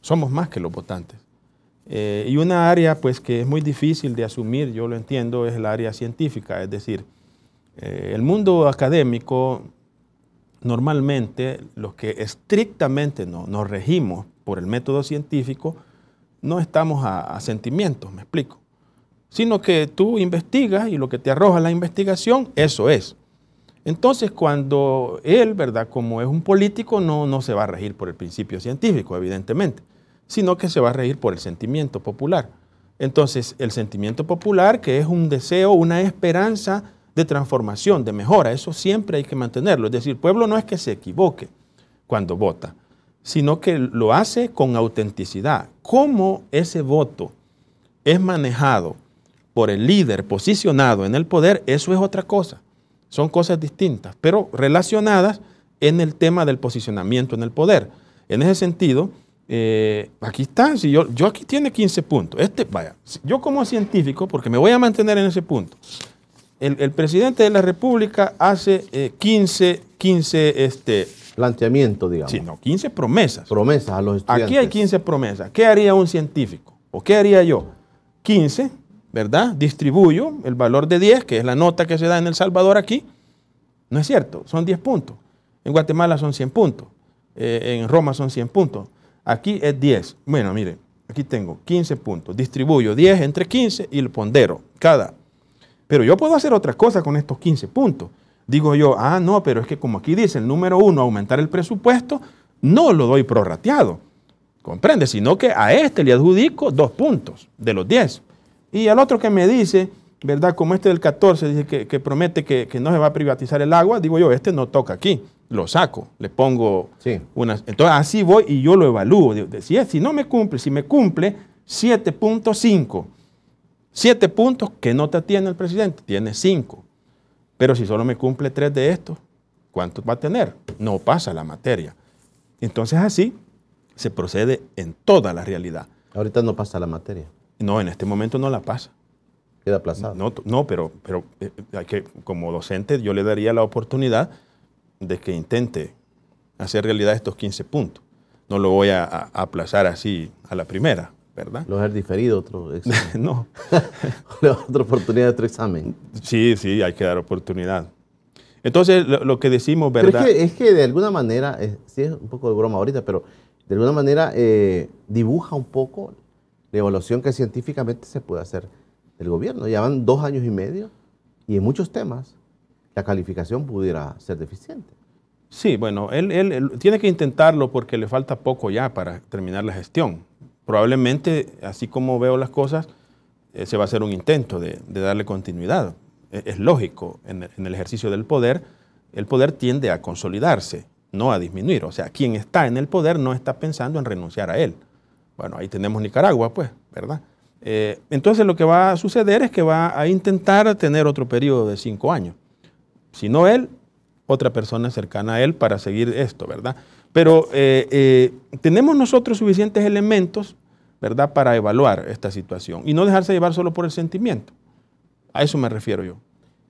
Somos más que los votantes. Eh, y una área pues que es muy difícil de asumir, yo lo entiendo, es el área científica, es decir, eh, el mundo académico normalmente los que estrictamente no, nos regimos por el método científico, no estamos a, sentimientos, me explico, sino que tú investigas y lo que te arroja la investigación, eso es. Entonces, cuando él, ¿verdad? Como es un político, no, no se va a regir por el principio científico, evidentemente sino que se va a regir por el sentimiento popular. Entonces, el sentimiento popular, que es un deseo, una esperanza de transformación, de mejora, eso siempre hay que mantenerlo. Es decir, el pueblo no es que se equivoque cuando vota, sino que lo hace con autenticidad. ¿Cómo ese voto es manejado por el líder posicionado en el poder? Eso es otra cosa. Son cosas distintas, pero relacionadas en el tema del posicionamiento en el poder. En ese sentido, eh, aquí está, si yo, yo aquí tiene 15 puntos. Este, vaya, yo como científico, porque me voy a mantener en ese punto, el, presidente de la República hace 15, 15 este, planteamientos, digamos. Sí, no, 15 promesas. Promesas a los estudiantes. Aquí hay 15 promesas. ¿Qué haría un científico? ¿O qué haría yo? 15, ¿verdad? Distribuyo el valor de 10, que es la nota que se da en El Salvador aquí. No es cierto, son 10 puntos. En Guatemala son 100 puntos. Eh, en Roma son 100 puntos. Aquí es 10. Bueno, miren, aquí tengo 15 puntos. Distribuyo 10 entre 15 y lo pondero cada. Pero yo puedo hacer otra cosa con estos 15 puntos. Digo yo, ah, no, pero es que como aquí dice el número uno, aumentar el presupuesto, no lo doy prorrateado. ¿Comprende? Sino que a este le adjudico dos puntos de los 10. Y al otro que me dice, ¿verdad? Como este del 14 dice que, promete que, que, no se va a privatizar el agua, digo yo, este no toca aquí lo saco, le pongo unas. Entonces así voy y yo lo evalúo. Si, si no me cumple, si me cumple, 7.5. 7 puntos que no te tiene el presidente, tiene 5. Pero si solo me cumple 3 de estos, ¿cuántos va a tener? No pasa la materia. Entonces así se procede en toda la realidad. Ahorita no pasa la materia. No, en este momento no la pasa. Queda aplazado. No, no pero, pero eh, hay que, como docente yo le daría la oportunidad de que intente hacer realidad estos 15 puntos. No lo voy a, a aplazar así a la primera, ¿verdad? Lo haber diferido otro examen. no. otra oportunidad de otro examen. Sí, sí, hay que dar oportunidad. Entonces, lo, que decimos, ¿verdad? Pero es, que, de alguna manera, sí es un poco de broma ahorita, pero de alguna manera eh, dibuja un poco la evaluación que científicamente se puede hacer del gobierno. Ya van dos años y medio y en muchos temas la calificación pudiera ser deficiente. Sí, bueno, él, tiene que intentarlo porque le falta poco ya para terminar la gestión. Probablemente, así como veo las cosas, se va a hacer un intento de, darle continuidad. E, es, lógico, en, el ejercicio del poder, el poder tiende a consolidarse, no a disminuir. O sea, quien está en el poder no está pensando en renunciar a él. Bueno, ahí tenemos Nicaragua, pues, ¿verdad? Eh, entonces lo que va a suceder es que va a intentar tener otro periodo de cinco años. Si no él, otra persona cercana a él para seguir esto, ¿verdad? Pero eh, eh, tenemos nosotros suficientes elementos, ¿verdad?, para evaluar esta situación y no dejarse llevar solo por el sentimiento. A eso me refiero yo.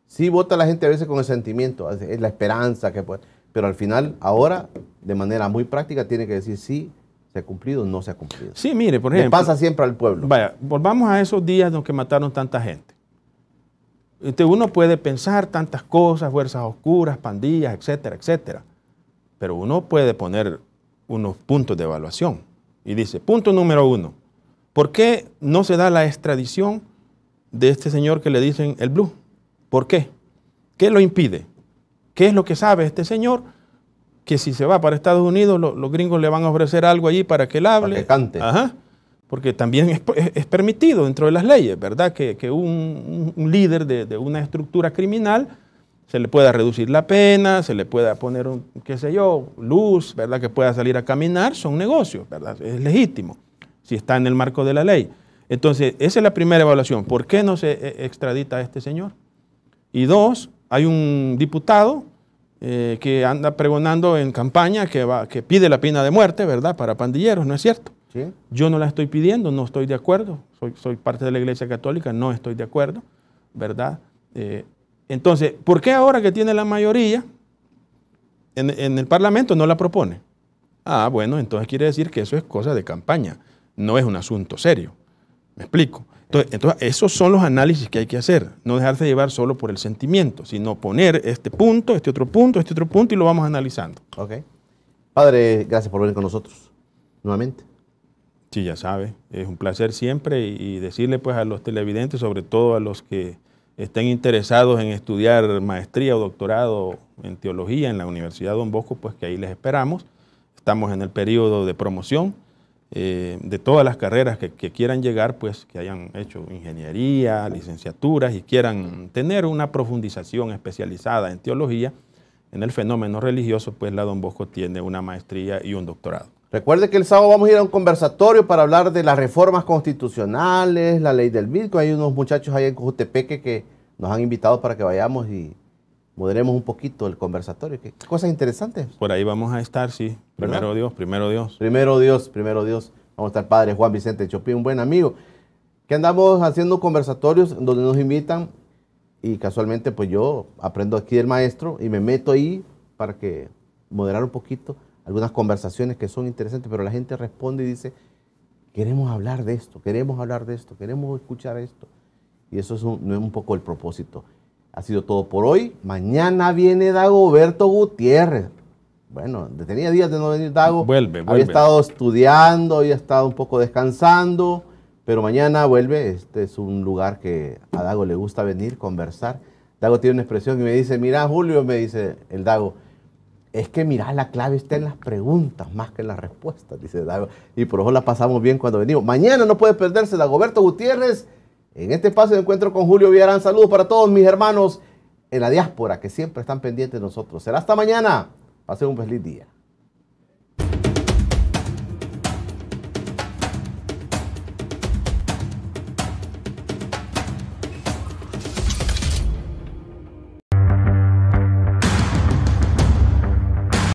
Sí, vota la gente a veces con el sentimiento, es la esperanza que puede, pero al final, ahora, de manera muy práctica, tiene que decir sí, se ha cumplido o no se ha cumplido. Sí, mire, por ejemplo. Le pasa siempre al pueblo. Vaya, volvamos a esos días en que mataron tanta gente. Este, uno puede pensar tantas cosas, fuerzas oscuras, pandillas, etcétera, etcétera. Pero uno puede poner unos puntos de evaluación. Y dice, punto número uno, ¿por qué no se da la extradición de este señor que le dicen el Blue? ¿Por qué? ¿Qué lo impide? ¿Qué es lo que sabe este señor? Que si se va para Estados Unidos, los gringos le van a ofrecer algo allí para que él hable. Para que cante. Ajá porque también es, permitido dentro de las leyes, ¿verdad? Que, un, líder de, una estructura criminal se le pueda reducir la pena, se le pueda poner, un, qué sé yo, luz, ¿verdad? Que pueda salir a caminar, son negocios, ¿verdad? Es legítimo, si está en el marco de la ley. Entonces, esa es la primera evaluación. ¿Por qué no se eh, extradita a este señor? Y dos, hay un diputado eh, que anda pregonando en campaña que, va, que pide la pena de muerte, ¿verdad? Para pandilleros, ¿no es cierto? Yo no la estoy pidiendo, no estoy de acuerdo. Soy, soy, parte de la Iglesia Católica, no estoy de acuerdo, ¿verdad? Eh, entonces, ¿por qué ahora que tiene la mayoría en, el Parlamento no la propone? Ah, bueno, entonces quiere decir que eso es cosa de campaña, no es un asunto serio. ¿Me explico? Entonces, entonces, esos son los análisis que hay que hacer, no dejarse llevar solo por el sentimiento, sino poner este punto, este otro punto, este otro punto y lo vamos analizando. Ok. Padre, gracias por venir con nosotros nuevamente. Sí, ya sabe, es un placer siempre y, decirle pues a los televidentes, sobre todo a los que estén interesados en estudiar maestría o doctorado en teología en la Universidad Don Bosco, pues que ahí les esperamos. Estamos en el periodo de promoción eh, de todas las carreras que, que, quieran llegar, pues que hayan hecho ingeniería, licenciaturas y quieran tener una profundización especializada en teología, en el fenómeno religioso, pues la Don Bosco tiene una maestría y un doctorado. Recuerde que el sábado vamos a ir a un conversatorio para hablar de las reformas constitucionales, la ley del Bitcoin. Hay unos muchachos ahí en Cojutepeque que nos han invitado para que vayamos y moderemos un poquito el conversatorio. ¿Qué cosas interesantes? Por ahí vamos a estar, sí. Primero Dios, primero Dios. Primero Dios, primero Dios. Vamos a estar padre Juan Vicente Chopin, un buen amigo. Que andamos haciendo conversatorios donde nos invitan y casualmente pues yo aprendo aquí del maestro y me meto ahí para que moderar un poquito algunas conversaciones que son interesantes, pero la gente responde y dice, queremos hablar de esto, queremos hablar de esto, queremos escuchar esto. Y eso es un, un poco el propósito. Ha sido todo por hoy. Mañana viene Dagoberto Gutiérrez. Bueno, tenía días de no venir Dago. Vuelve, vuelve. Había estado estudiando, había estado un poco descansando, pero mañana vuelve. Este es un lugar que a Dago le gusta venir, conversar. Dago tiene una expresión y me dice, mira Julio, me dice el Dago, es que mira, la clave está en las preguntas más que en las respuestas, dice Dago. Y por eso la pasamos bien cuando venimos. Mañana no puede perderse Dagoberto Gutiérrez en este espacio de encuentro con Julio Villarán. Saludos para todos mis hermanos en la diáspora que siempre están pendientes de nosotros. Será hasta mañana. Pasen un feliz día.